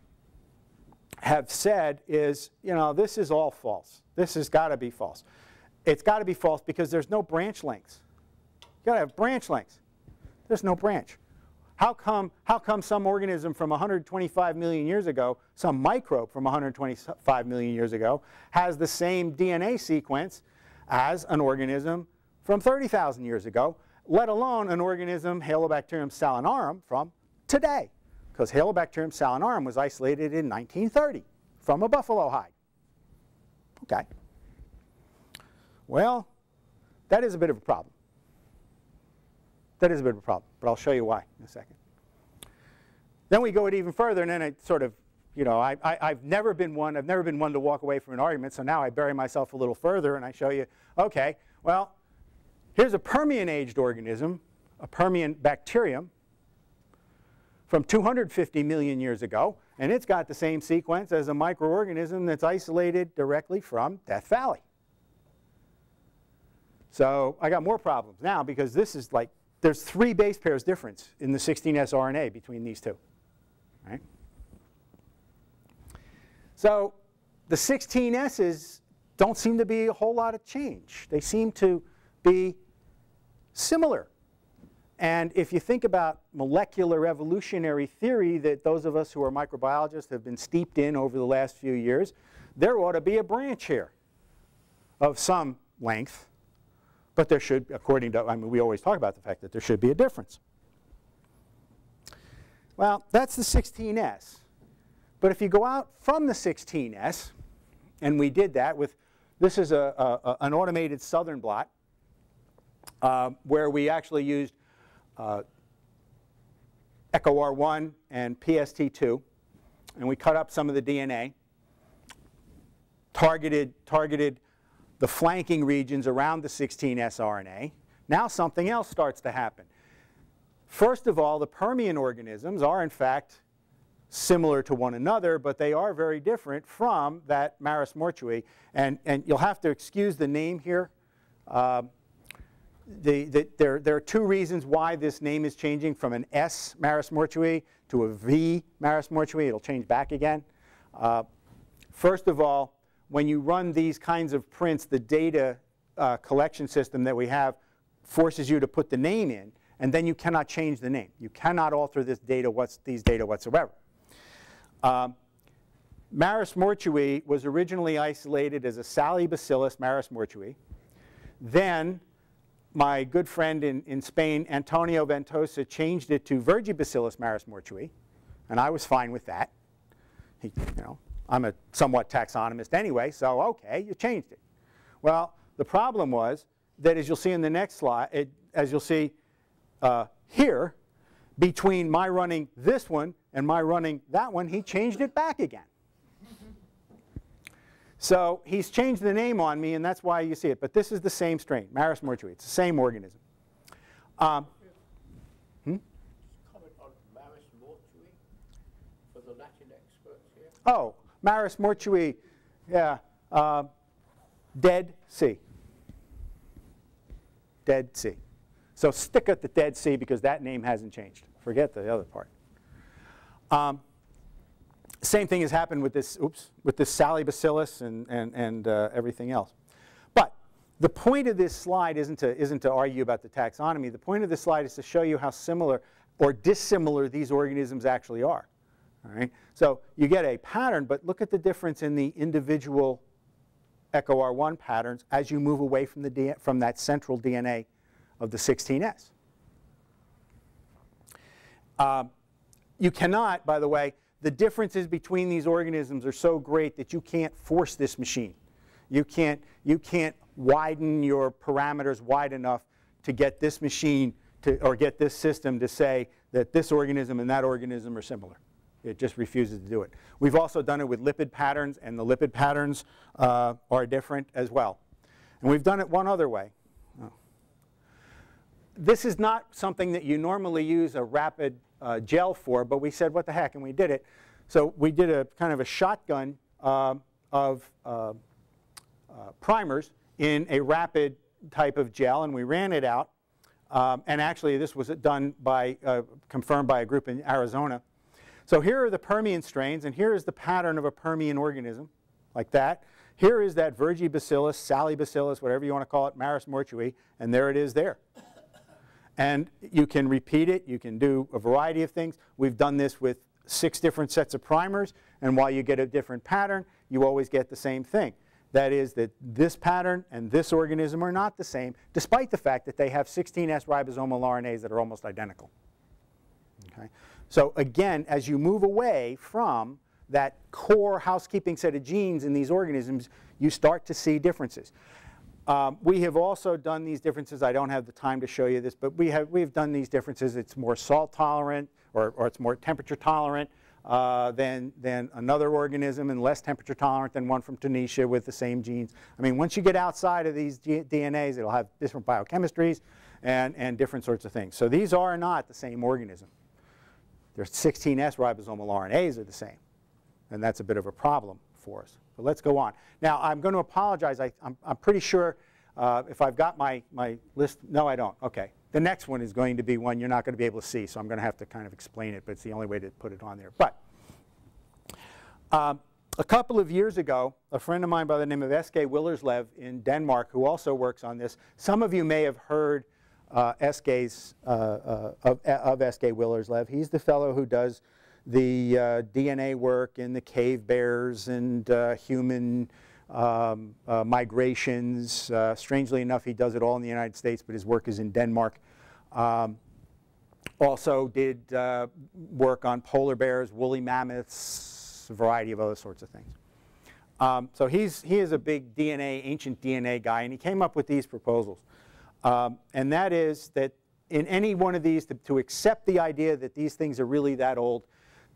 have said is, you know, this is all false. This has got to be false. It's got to be false because there's no branch lengths. You've got to have branch lengths. There's no branch. How come, how come some organism from 125 million years ago, some microbe from 125 million years ago, has the same DNA sequence as an organism from 30,000 years ago, let alone an organism, Halobacterium salinarum, from today? Because Halobacterium salinarum was isolated in 1930 from a buffalo hide. Okay. Well, that is a bit of a problem. That is a bit of a problem, but I'll show you why in a second. Then we go it even further, and then it sort of, you know, I, I, have never been one, I've never been one to walk away from an argument, so now I bury myself a little further and I show you, okay, well, here's a Permian-aged organism, a Permian bacterium from 250 million years ago, and it's got the same sequence as a microorganism that's isolated directly from Death Valley. So I got more problems now because this is like there's three base pairs difference in the 16S RNA between these two. Right? So the 16S's don't seem to be a whole lot of change. They seem to be similar. And if you think about molecular evolutionary theory that those of us who are microbiologists have been steeped in over the last few years, there ought to be a branch here of some length but there should, according to, I mean, we always talk about the fact that there should be a difference. Well, that's the 16S. But if you go out from the 16S, and we did that with, this is a, a an automated southern blot, uh, where we actually used uh, EcoR1 and PST2, and we cut up some of the DNA, targeted, targeted the flanking regions around the 16S RNA, now something else starts to happen. First of all, the Permian organisms are in fact similar to one another, but they are very different from that Maris mortui. And, and you'll have to excuse the name here. Uh, the, the, there, there are two reasons why this name is changing from an S Maris mortui to a V Maris mortui. It'll change back again. Uh, first of all, when you run these kinds of prints, the data uh, collection system that we have forces you to put the name in, and then you cannot change the name. You cannot alter this data, what's, these data whatsoever. Um, Maris mortui was originally isolated as a Salibacillus Maris mortui. Then my good friend in, in Spain, Antonio Ventosa, changed it to Virgibacillus Maris mortui, and I was fine with that. He, you know, I'm a somewhat taxonomist anyway, so okay, you changed it. Well, the problem was that as you'll see in the next slide, it, as you'll see uh, here, between my running this one and my running that one, he changed it back again. So he's changed the name on me, and that's why you see it. But this is the same strain, Maris mortui. It's the same organism. Um, hmm? Maris mortui for the Latin experts here. Oh, Maris mortui, yeah, uh, Dead Sea. Dead Sea. So stick at the Dead Sea because that name hasn't changed. Forget the other part. Um, same thing has happened with this, oops, with this Salibacillus and, and, and uh, everything else. But the point of this slide isn't to, isn't to argue about the taxonomy. The point of this slide is to show you how similar or dissimilar these organisms actually are. All right? So you get a pattern, but look at the difference in the individual EcoR1 patterns as you move away from, the from that central DNA of the 16S. Um, you cannot, by the way, the differences between these organisms are so great that you can't force this machine. You can't, you can't widen your parameters wide enough to get this machine to, or get this system to say that this organism and that organism are similar. It just refuses to do it. We've also done it with lipid patterns, and the lipid patterns uh, are different as well. And we've done it one other way. Oh. This is not something that you normally use a rapid uh, gel for, but we said, what the heck, and we did it. So we did a kind of a shotgun uh, of uh, uh, primers in a rapid type of gel, and we ran it out. Um, and actually, this was done by, uh, confirmed by a group in Arizona. So here are the Permian strains, and here is the pattern of a Permian organism, like that. Here is that Virgibacillus, Salibacillus, whatever you want to call it, Maris mortui, and there it is there. And you can repeat it. You can do a variety of things. We've done this with six different sets of primers, and while you get a different pattern, you always get the same thing. That is that this pattern and this organism are not the same, despite the fact that they have 16S ribosomal RNAs that are almost identical. Okay? So again, as you move away from that core housekeeping set of genes in these organisms, you start to see differences. Um, we have also done these differences. I don't have the time to show you this, but we have we've done these differences. It's more salt tolerant, or, or it's more temperature tolerant uh, than than another organism, and less temperature tolerant than one from Tunisia with the same genes. I mean, once you get outside of these G DNAs, it'll have different biochemistries and and different sorts of things. So these are not the same organism. Their 16S ribosomal RNAs are the same. And that's a bit of a problem for us. So let's go on. Now, I'm going to apologize. I, am pretty sure uh, if I've got my, my list. No, I don't. OK. The next one is going to be one you're not going to be able to see. So I'm going to have to kind of explain it. But it's the only way to put it on there. But um, a couple of years ago, a friend of mine by the name of Eske Willerslev in Denmark, who also works on this, some of you may have heard uh, Eske's, uh, uh, of, of Eske Willerslev. He's the fellow who does the uh, DNA work in the cave bears and uh, human um, uh, migrations. strangely enough, he does it all in the United States, but his work is in Denmark. Um, also did work on polar bears, woolly mammoths, a variety of other sorts of things. Um, so he's, he is a big DNA, ancient DNA guy, and he came up with these proposals. Um, and that is that in any one of these, to, to, accept the idea that these things are really that old,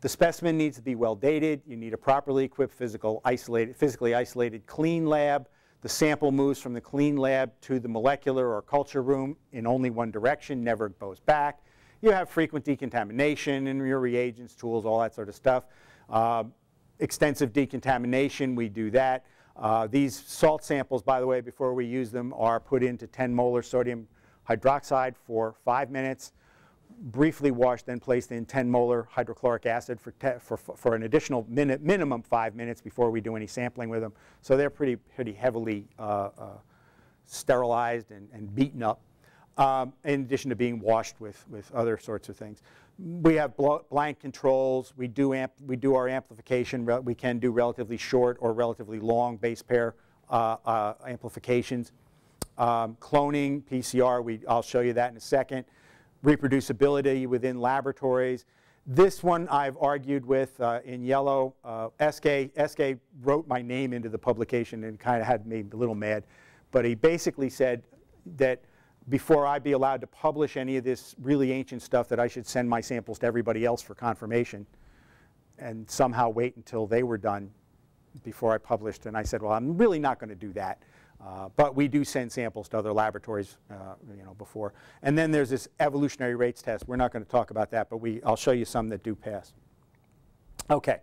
the specimen needs to be well dated. You need a properly equipped physical isolated, physically isolated clean lab. The sample moves from the clean lab to the molecular or culture room in only one direction, never goes back. You have frequent decontamination in your reagents, tools, all that sort of stuff. Uh, extensive decontamination, we do that. Uh, these salt samples, by the way, before we use them, are put into 10 molar sodium hydroxide for five minutes, briefly washed, then placed in 10 molar hydrochloric acid for, for, for an additional minute, minimum five minutes before we do any sampling with them. So they're pretty, pretty heavily uh, uh, sterilized and, and beaten up, um, in addition to being washed with, with other sorts of things we have blank controls. We do, amp we do our amplification. We can do relatively short or relatively long base pair uh, uh, amplifications. Um, cloning, PCR, we, I'll show you that in a second. Reproducibility within laboratories. This one I've argued with uh, in yellow. Uh, Eske, Eske wrote my name into the publication and kind of had me a little mad. But he basically said that before I'd be allowed to publish any of this really ancient stuff that I should send my samples to everybody else for confirmation and somehow wait until they were done before I published. And I said, well, I'm really not going to do that. Uh, but we do send samples to other laboratories, uh, you know, before. And then there's this evolutionary rates test. We're not going to talk about that, but we, I'll show you some that do pass. Okay.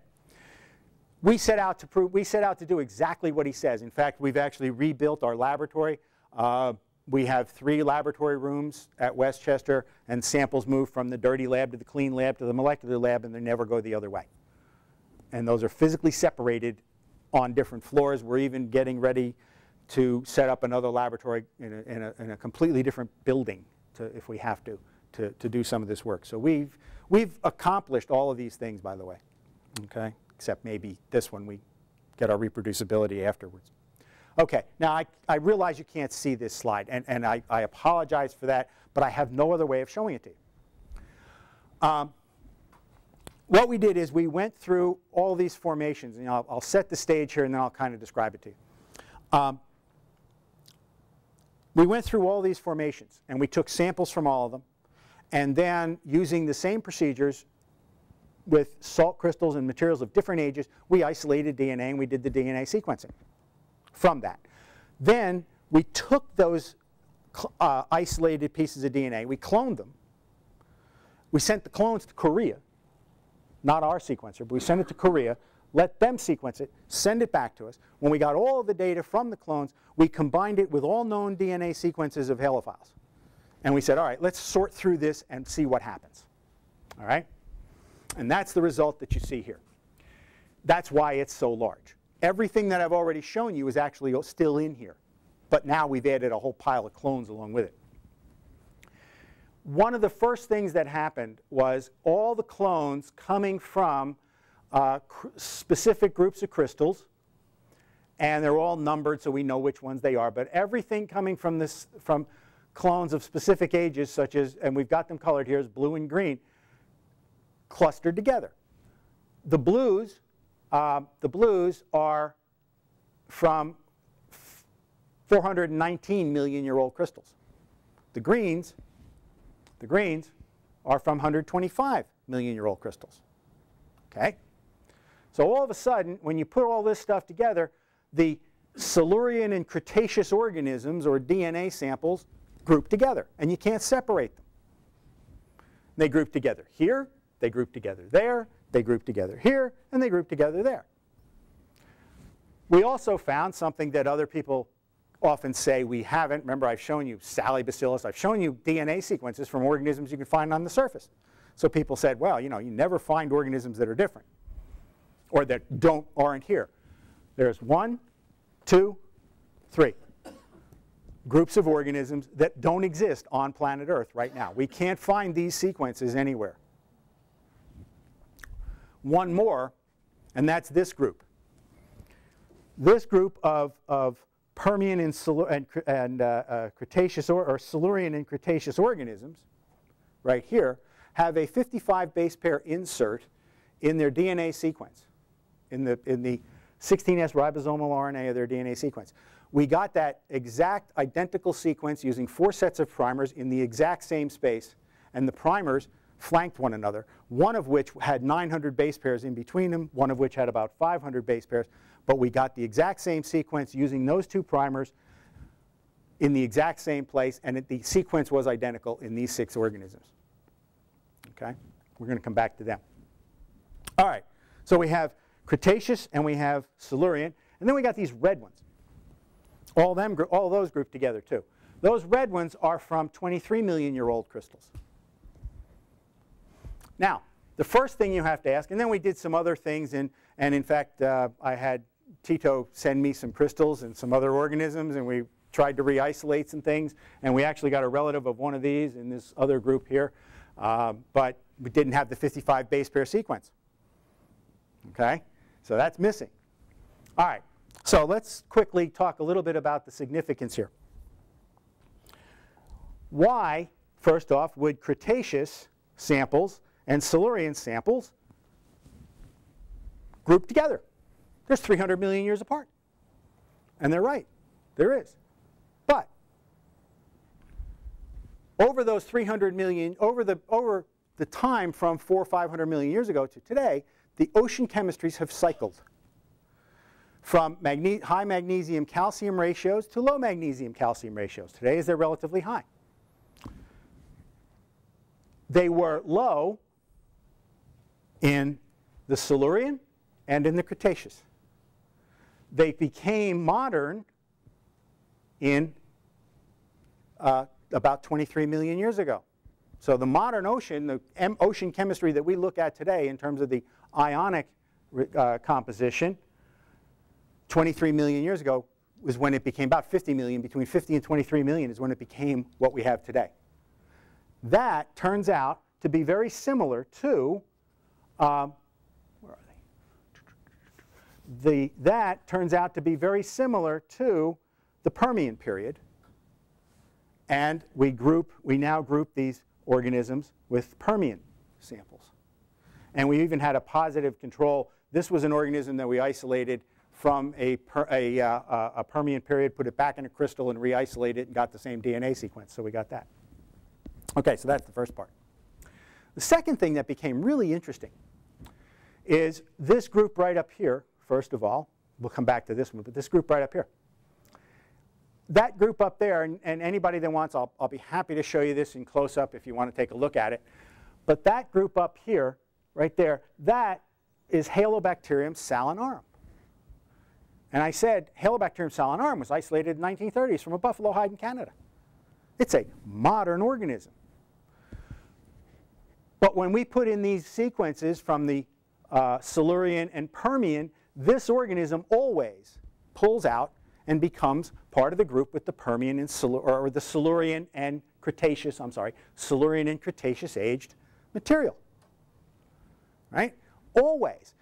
We set out to prove, we set out to do exactly what he says. In fact, we've actually rebuilt our laboratory. Uh, we have three laboratory rooms at West Chester, and samples move from the dirty lab to the clean lab to the molecular lab, and they never go the other way. And those are physically separated on different floors. We're even getting ready to set up another laboratory in a, in a, in a completely different building to, if we have to, to, to do some of this work. So we've, we've accomplished all of these things, by the way, okay? Except maybe this one, we get our reproducibility afterwards. Okay, now I, I realize you can't see this slide, and, and I, I apologize for that, but I have no other way of showing it to you. Um, what we did is we went through all these formations, and I'll, I'll, set the stage here, and then I'll kind of describe it to you. Um, we went through all these formations, and we took samples from all of them, and then using the same procedures with salt crystals and materials of different ages, we isolated DNA and we did the DNA sequencing from that. Then we took those uh, isolated pieces of DNA, we cloned them. We sent the clones to Korea, not our sequencer, but we sent it to Korea, let them sequence it, send it back to us. When we got all of the data from the clones, we combined it with all known DNA sequences of halophiles. And we said, all right, let's sort through this and see what happens. All right? And that's the result that you see here. That's why it's so large. Everything that I've already shown you is actually still in here. But now we've added a whole pile of clones along with it. One of the first things that happened was all the clones coming from uh, specific groups of crystals, and they're all numbered so we know which ones they are. But everything coming from, this, from clones of specific ages, such as, and we've got them colored here as blue and green, clustered together. The blues uh, the blues are from 419 million year old crystals. The greens, the greens are from 125 million year old crystals. Okay? So all of a sudden, when you put all this stuff together, the Silurian and Cretaceous organisms or DNA samples group together, and you can't separate them. They group together here, they group together there, they group together here, and they group together there. We also found something that other people often say we haven't. Remember, I've shown you Salibacillus. I've shown you DNA sequences from organisms you can find on the surface. So people said, well, you know, you never find organisms that are different or that don't aren't here. There's one, two, three groups of organisms that don't exist on planet Earth right now. We can't find these sequences anywhere one more, and that's this group. This group of, of Permian and, and, and uh, uh, Cretaceous or, or Silurian and Cretaceous organisms, right here, have a 55 base pair insert in their DNA sequence, in the, in the 16S ribosomal RNA of their DNA sequence. We got that exact identical sequence using four sets of primers in the exact same space, and the primers flanked one another, one of which had 900 base pairs in between them, one of which had about 500 base pairs, but we got the exact same sequence using those two primers in the exact same place, and it, the sequence was identical in these six organisms. Okay? We're going to come back to them. All right, so we have Cretaceous and we have Silurian, and then we got these red ones. All, them, all those grouped together too. Those red ones are from 23 million year old crystals. Now, the first thing you have to ask, and then we did some other things, and, and in fact, uh, I had Tito send me some crystals and some other organisms, and we tried to re-isolate some things, and we actually got a relative of one of these in this other group here, uh, but we didn't have the 55 base pair sequence. Okay, so that's missing. All right, so let's quickly talk a little bit about the significance here. Why, first off, would Cretaceous samples and Silurian samples grouped together. There's 300 million years apart. And they're right. There is. But over those 300 million, over the, over the time from four or 500 million years ago to today, the ocean chemistries have cycled from magne high magnesium calcium ratios to low magnesium calcium ratios. Today is they're relatively high. They were low in the Silurian and in the Cretaceous. They became modern in uh, about 23 million years ago. So the modern ocean, the ocean chemistry that we look at today in terms of the ionic uh, composition, 23 million years ago was when it became about 50 million. Between 50 and 23 million is when it became what we have today. That turns out to be very similar to, um? The, that turns out to be very similar to the Permian period. And we group, we now group these organisms with Permian samples. And we even had a positive control. This was an organism that we isolated from a, per, a, uh, a Permian period, put it back in a crystal and re-isolate it and got the same DNA sequence. So we got that. Okay, so that's the first part. The second thing that became really interesting is this group right up here, first of all. We'll come back to this one, but this group right up here. That group up there, and, and anybody that wants, I'll, I'll be happy to show you this in close-up if you want to take a look at it. But that group up here, right there, that is Halobacterium salinarum. And I said Halobacterium salinarum was isolated in the 1930s from a buffalo hide in Canada. It's a modern organism. But when we put in these sequences from the uh, Silurian and Permian, this organism always pulls out and becomes part of the group with the Permian and or the Silurian and Cretaceous, I'm sorry, Silurian and Cretaceous aged material. Right? Always.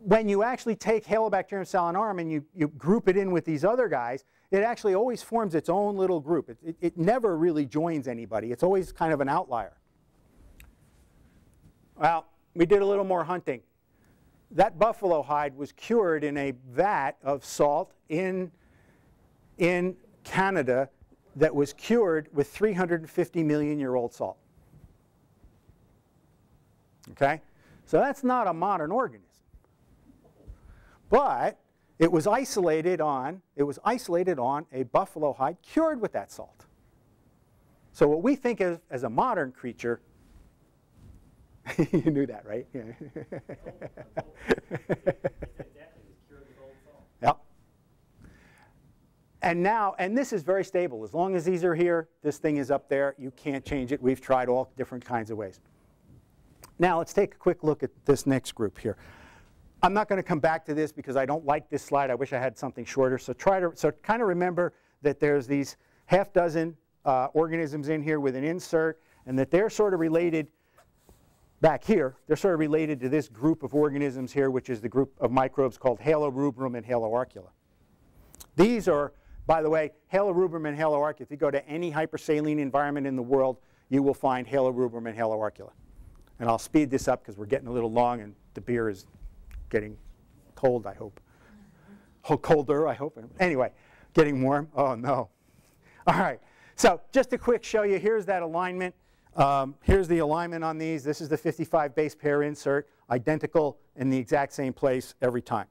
When you actually take Halobacterium salinarum and you, you group it in with these other guys, it actually always forms its own little group. It, it, it never really joins anybody. It's always kind of an outlier. Well, we did a little more hunting. That buffalo hide was cured in a vat of salt in, in Canada that was cured with 350 million year old salt. Okay? So that's not a modern organism. But it was isolated on, it was isolated on a buffalo hide cured with that salt. So what we think of as a modern creature you knew that, right? Yeah. yep. And now, and this is very stable. As long as these are here, this thing is up there. You can't change it. We've tried all different kinds of ways. Now, let's take a quick look at this next group here. I'm not going to come back to this because I don't like this slide. I wish I had something shorter. So try to, so kind of remember that there's these half dozen uh, organisms in here with an insert and that they're sort of related back here, they're sort of related to this group of organisms here, which is the group of microbes called Halorubrum and Haloarcula. These are, by the way, Halorubrum and Haloarcula. If you go to any hypersaline environment in the world, you will find Halorubrum and Haloarcula. And I'll speed this up because we're getting a little long and the beer is getting cold, I hope. Oh, colder, I hope. Anyway, getting warm. Oh, no. All right. So just a quick show you. Here's that alignment. Um, here's the alignment on these. This is the 55 base pair insert, identical in the exact same place every time.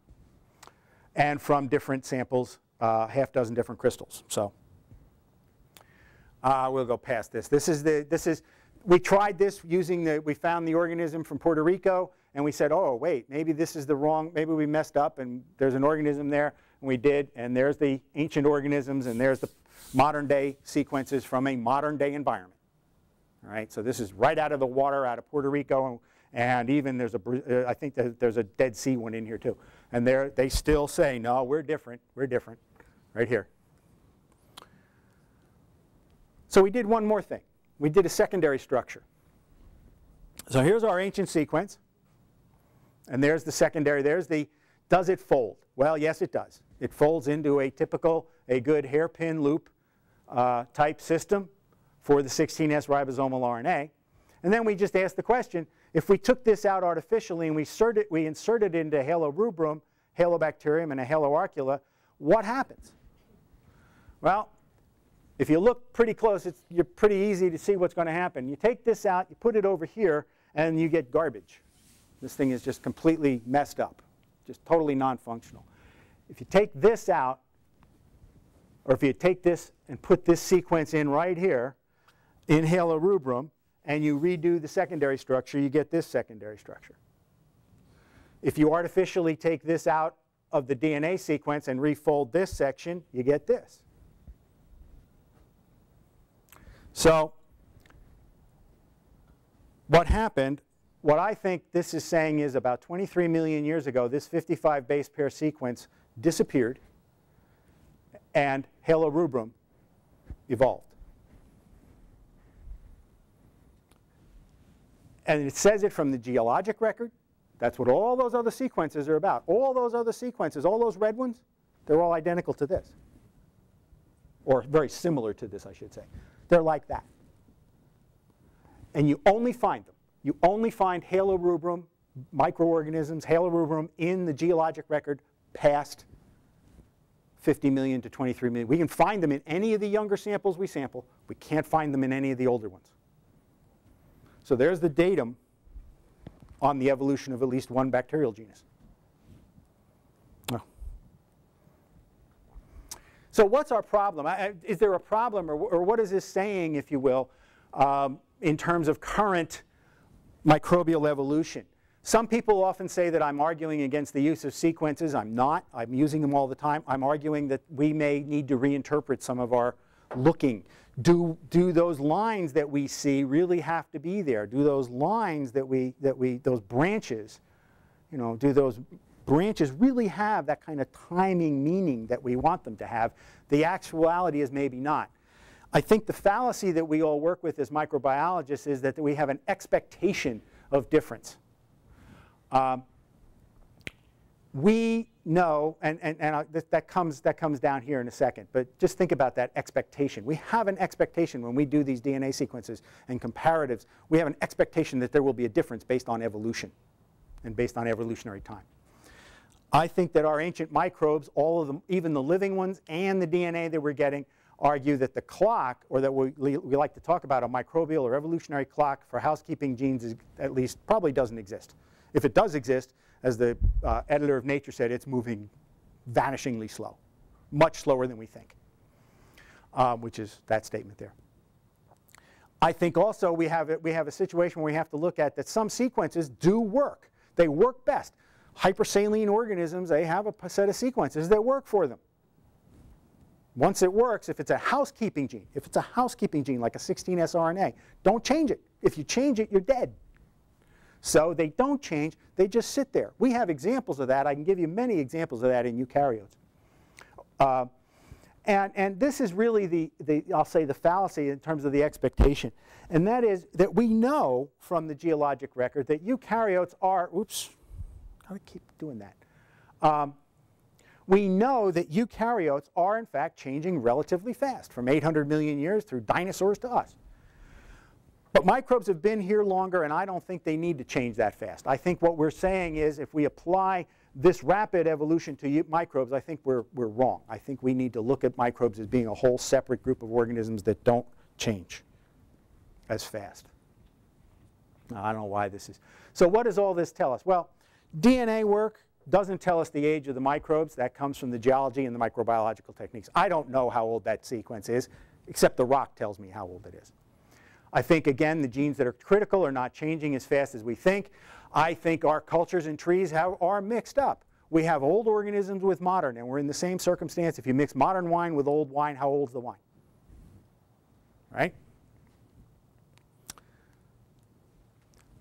And from different samples, uh, half dozen different crystals. So uh, we'll go past this. This is the, this is, we tried this using the, we found the organism from Puerto Rico and we said, oh, wait, maybe this is the wrong, maybe we messed up and there's an organism there. And we did, and there's the ancient organisms and there's the modern day sequences from a modern day environment. All right, so this is right out of the water out of Puerto Rico, and even there's a, uh, I think there's a Dead Sea one in here too. And they they still say, no, we're different, we're different, right here. So we did one more thing. We did a secondary structure. So here's our ancient sequence. And there's the secondary. There's the, does it fold? Well, yes, it does. It folds into a typical, a good hairpin loop uh, type system for the 16S ribosomal RNA. And then we just asked the question, if we took this out artificially and we inserted, we inserted into Halorubrum, Halobacterium, and a Haloarcula, what happens? Well, if you look pretty close, it's you're pretty easy to see what's going to happen. You take this out, you put it over here, and you get garbage. This thing is just completely messed up, just totally non-functional. If you take this out, or if you take this and put this sequence in right here, in Halorubrum, and you redo the secondary structure, you get this secondary structure. If you artificially take this out of the DNA sequence and refold this section, you get this. So what happened, what I think this is saying is about 23 million years ago, this 55 base pair sequence disappeared and Halorubrum evolved. And it says it from the geologic record. That's what all those other sequences are about. All those other sequences, all those red ones, they're all identical to this. Or very similar to this, I should say. They're like that. And you only find them. You only find halorubrum microorganisms, halorubrum in the geologic record past 50 million to 23 million. We can find them in any of the younger samples we sample. We can't find them in any of the older ones. So there's the datum on the evolution of at least one bacterial genus. So what's our problem? Is there a problem, or, or what is this saying, if you will, um, in terms of current microbial evolution? Some people often say that I'm arguing against the use of sequences. I'm not. I'm using them all the time. I'm arguing that we may need to reinterpret some of our looking do, do those lines that we see really have to be there? Do those lines that we, that we, those branches, you know, do those branches really have that kind of timing meaning that we want them to have? The actuality is maybe not. I think the fallacy that we all work with as microbiologists is that we have an expectation of difference. Um, we know, and, and, and that, comes, that comes down here in a second, but just think about that expectation. We have an expectation when we do these DNA sequences and comparatives, we have an expectation that there will be a difference based on evolution and based on evolutionary time. I think that our ancient microbes, all of them, even the living ones and the DNA that we're getting, argue that the clock, or that we, we like to talk about a microbial or evolutionary clock for housekeeping genes is, at least probably doesn't exist. If it does exist, as the uh, editor of Nature said, it's moving vanishingly slow, much slower than we think, um, which is that statement there. I think also we have, a, we have a situation where we have to look at that some sequences do work. They work best. Hypersaline organisms, they have a set of sequences that work for them. Once it works, if it's a housekeeping gene, if it's a housekeeping gene like a 16S RNA, don't change it. If you change it, you're dead. So they don't change, they just sit there. We have examples of that. I can give you many examples of that in eukaryotes. Uh, and, and this is really the, the, I'll say the fallacy in terms of the expectation. And that is that we know from the geologic record that eukaryotes are, oops, I keep doing that. Um, we know that eukaryotes are in fact changing relatively fast from 800 million years through dinosaurs to us. But microbes have been here longer, and I don't think they need to change that fast. I think what we're saying is if we apply this rapid evolution to microbes, I think we're, we're wrong. I think we need to look at microbes as being a whole separate group of organisms that don't change as fast. I don't know why this is. So what does all this tell us? Well, DNA work doesn't tell us the age of the microbes. That comes from the geology and the microbiological techniques. I don't know how old that sequence is, except the rock tells me how old it is. I think, again, the genes that are critical are not changing as fast as we think. I think our cultures and trees have, are mixed up. We have old organisms with modern, and we're in the same circumstance. If you mix modern wine with old wine, how old is the wine? Right?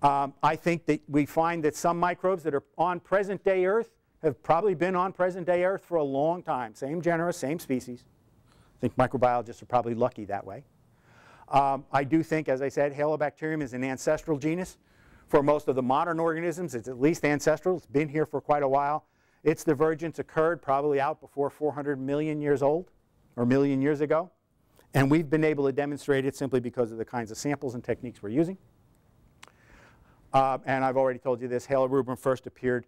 Um, I think that we find that some microbes that are on present-day Earth have probably been on present-day Earth for a long time. Same genera, same species. I think microbiologists are probably lucky that way. Um, I do think, as I said, Halobacterium is an ancestral genus. For most of the modern organisms, it's at least ancestral. It's been here for quite a while. Its divergence occurred probably out before 400 million years old or million years ago. And we've been able to demonstrate it simply because of the kinds of samples and techniques we're using. Uh, and I've already told you this, Halorubrum first appeared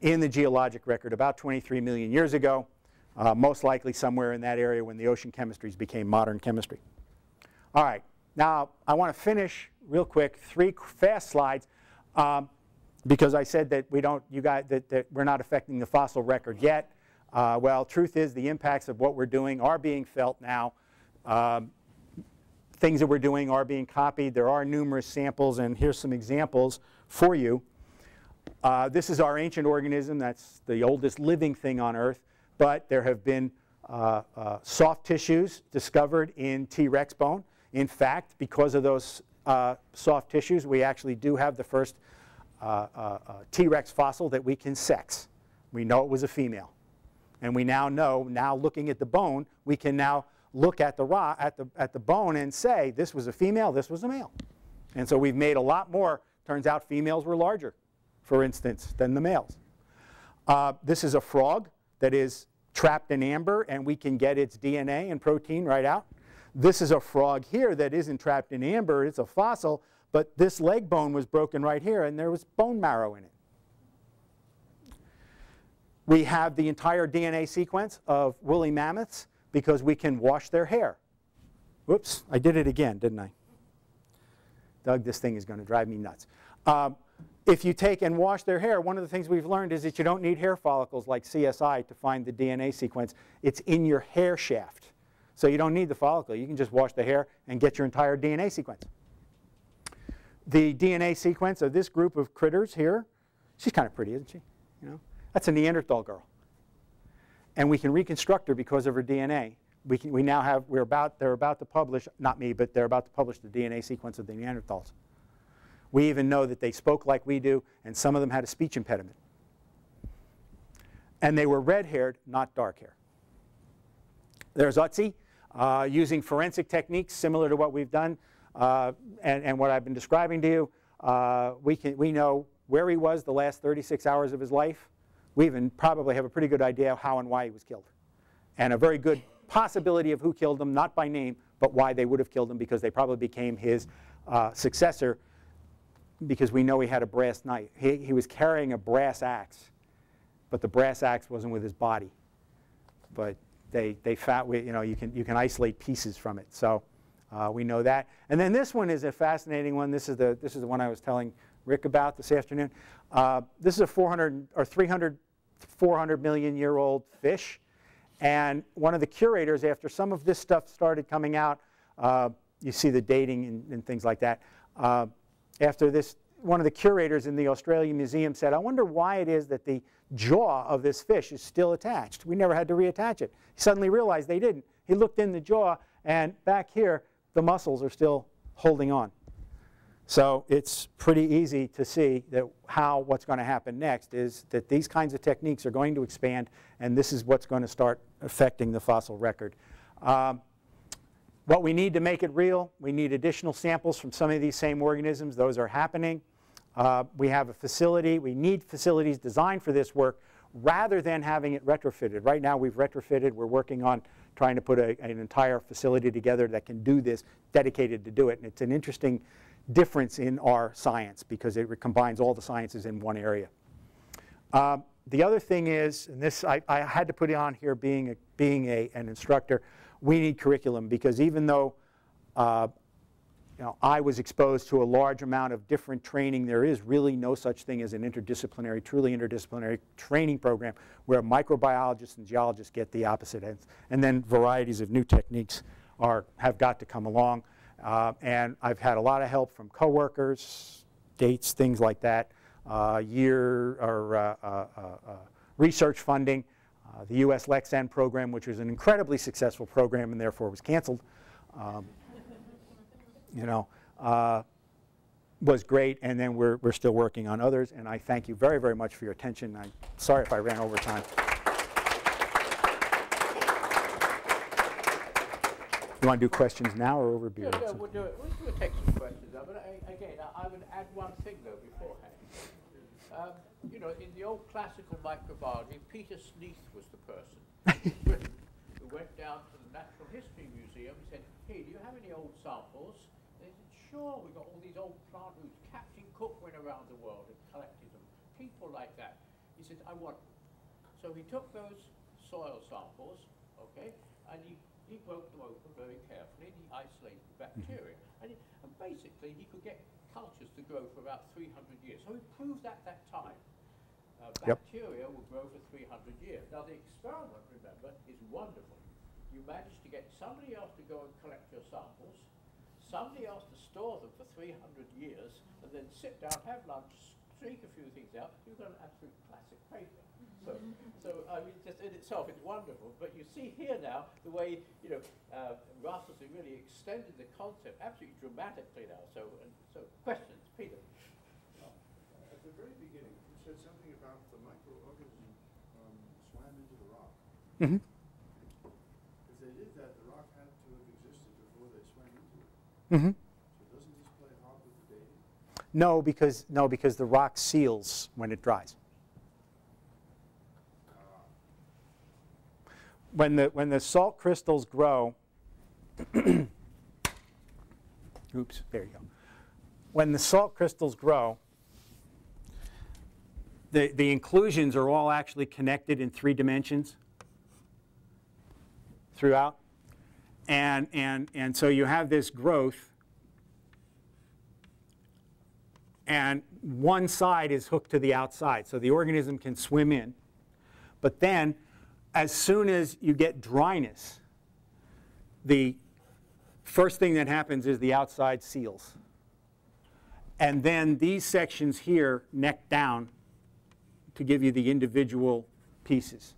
in the geologic record about 23 million years ago, uh, most likely somewhere in that area when the ocean chemistries became modern chemistry. All right, now I want to finish real quick, three fast slides, um, because I said that we don't, you guys, that, that we're not affecting the fossil record yet. Uh, well, truth is the impacts of what we're doing are being felt now. Um, things that we're doing are being copied. There are numerous samples, and here's some examples for you. Uh, this is our ancient organism. That's the oldest living thing on Earth. But there have been uh, uh, soft tissues discovered in T. rex bone. In fact, because of those uh, soft tissues, we actually do have the first uh, uh, uh, T-Rex fossil that we can sex. We know it was a female. And we now know, now looking at the bone, we can now look at the, raw, at the, at the bone and say, this was a female, this was a male. And so we've made a lot more. Turns out females were larger, for instance, than the males. Uh, this is a frog that is trapped in amber, and we can get its DNA and protein right out. This is a frog here that isn't trapped in amber. It's a fossil, but this leg bone was broken right here, and there was bone marrow in it. We have the entire DNA sequence of woolly mammoths because we can wash their hair. Whoops, I did it again, didn't I? Doug, this thing is going to drive me nuts. Um, if you take and wash their hair, one of the things we've learned is that you don't need hair follicles like CSI to find the DNA sequence. It's in your hair shaft. So you don't need the follicle. You can just wash the hair and get your entire DNA sequence. The DNA sequence of this group of critters here, she's kind of pretty, isn't she? You know, That's a Neanderthal girl. And we can reconstruct her because of her DNA. We, can, we now have, we're about, they're about to publish, not me, but they're about to publish the DNA sequence of the Neanderthals. We even know that they spoke like we do, and some of them had a speech impediment. And they were red-haired, not dark-haired. There's Otzi, uh, using forensic techniques similar to what we've done uh, and, and, what I've been describing to you. Uh, we, can, we know where he was the last 36 hours of his life. We even probably have a pretty good idea how and why he was killed. And a very good possibility of who killed him, not by name, but why they would have killed him because they probably became his uh, successor because we know he had a brass knife. He, he was carrying a brass axe, but the brass axe wasn't with his body. But they, they found, you know, you can, you can isolate pieces from it. So uh, we know that. And then this one is a fascinating one. This is the, this is the one I was telling Rick about this afternoon. Uh, this is a 400 or 300, 400 million year old fish. And one of the curators, after some of this stuff started coming out, uh, you see the dating and, and things like that. Uh, after this, one of the curators in the Australian Museum said, I wonder why it is that the jaw of this fish is still attached. We never had to reattach it. He suddenly realized they didn't. He looked in the jaw, and back here, the muscles are still holding on. So it's pretty easy to see that how what's going to happen next is that these kinds of techniques are going to expand, and this is what's going to start affecting the fossil record. Um, what we need to make it real, we need additional samples from some of these same organisms. Those are happening. Uh, we have a facility. We need facilities designed for this work rather than having it retrofitted. Right now we've retrofitted. We're working on trying to put a, an entire facility together that can do this, dedicated to do it. And it's an interesting difference in our science because it combines all the sciences in one area. Um, the other thing is, and this I, I, had to put it on here being, a, being a, an instructor, we need curriculum because even though uh, you know, I was exposed to a large amount of different training, there is really no such thing as an interdisciplinary, truly interdisciplinary training program where microbiologists and geologists get the opposite ends. And then varieties of new techniques are, have got to come along. Uh, and I've had a lot of help from coworkers, dates, things like that, uh, year or uh, uh, uh, uh research funding. The US LExEn program, which was an incredibly successful program and therefore was canceled, um, you know, uh, was great. And then we're, we're still working on others. And I thank you very, very much for your attention. I'm sorry if I ran over time. You want to do questions now or over beer? Yeah, yeah we'll do it. We'll, take some questions. But I, again, I, I would add one thing, though, beforehand. Um, you know, in the old classical microbiology, Peter Sneath was the person who went down to the Natural History Museum and said, hey, do you have any old samples? Sure, we've got all these old plant roots. Captain Cook went around the world and collected them. People like that. He said, I want them. So he took those soil samples, okay, and he, he broke them open very carefully and he isolated the bacteria. Mm -hmm. and, he, and basically he could get cultures to grow for about 300 years. So he proved at that time uh, bacteria yep. will grow for 300 years. Now the experiment, remember, is wonderful. You manage to get somebody else to go and collect your samples, somebody else to store them for 300 years, and then sit down, have lunch, streak a few things out, you've got an absolute classic paper. So, so I mean, just in itself, it's wonderful. But you see here now the way you know uh, Rasmussen really extended the concept absolutely dramatically now. So, and so questions, Peter. At the very beginning, you said something about the microorganism um, swam into the rock. Mhm. If they did that, the rock had to have existed before they swam into it. Mhm. So doesn't this play hard with the dating? No, because, no, because the rock seals when it dries. When the, when the salt crystals grow, oops, there you go. When the salt crystals grow, the, the inclusions are all actually connected in three dimensions throughout. And, and, and so you have this growth and one side is hooked to the outside, so the organism can swim in. But then, as soon as you get dryness, the first thing that happens is the outside seals. And then these sections here neck down to give you the individual pieces.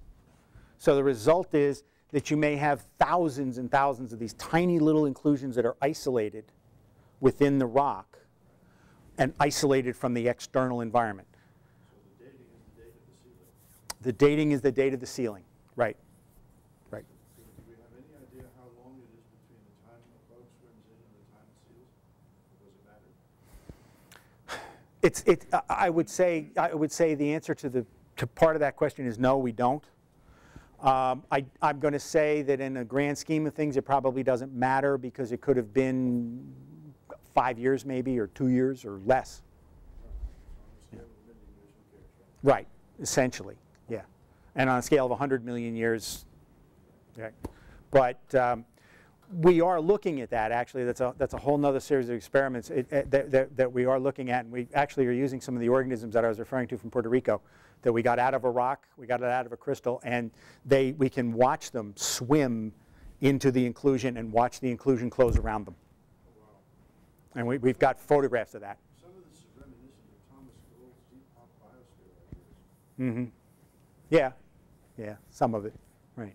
So the result is that you may have thousands and thousands of these tiny little inclusions that are isolated within the rock and isolated from the external environment. So the dating is the date of the sealing. The dating is the date of the sealing, right, right. So do we have any idea how long it is between the time a bug swims in and the time it seals? Does it matter? It's, it, I- would say, I would say the answer to the, to part of that question is no, we don't. Um, I, I'm going to say that in a grand scheme of things, it probably doesn't matter because it could have been five years maybe, or two years, or less. Cares, right? Essentially, yeah. And on a scale of 100 million years, right. But um, we are looking at that, actually. That's a, that's a whole nother series of experiments it- it- that, that, that we are looking at. And we actually are using some of the organisms that I was referring to from Puerto Rico that we got out of a rock, we got it out of a crystal, and they, we can watch them swim into the inclusion and watch the inclusion close around them. And we, we've got photographs of that. Some of this is reminiscent of Thomas Gold's deep hot biosphere ideas. hmm Yeah, yeah, some of it, right.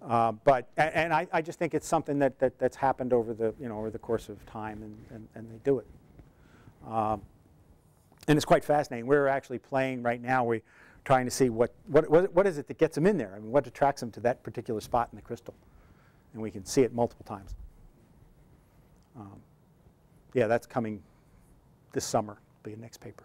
Uh, but, a- and I, I just think it's something that, that, that's happened over the, you know, over the course of time and, and, and they do it. Um, and it's quite fascinating. We're actually playing right now, we're trying to see what, what, what what is it that gets them in there? I mean, what attracts them to that particular spot in the crystal? And we can see it multiple times. Um, yeah, that's coming this summer, be the next paper.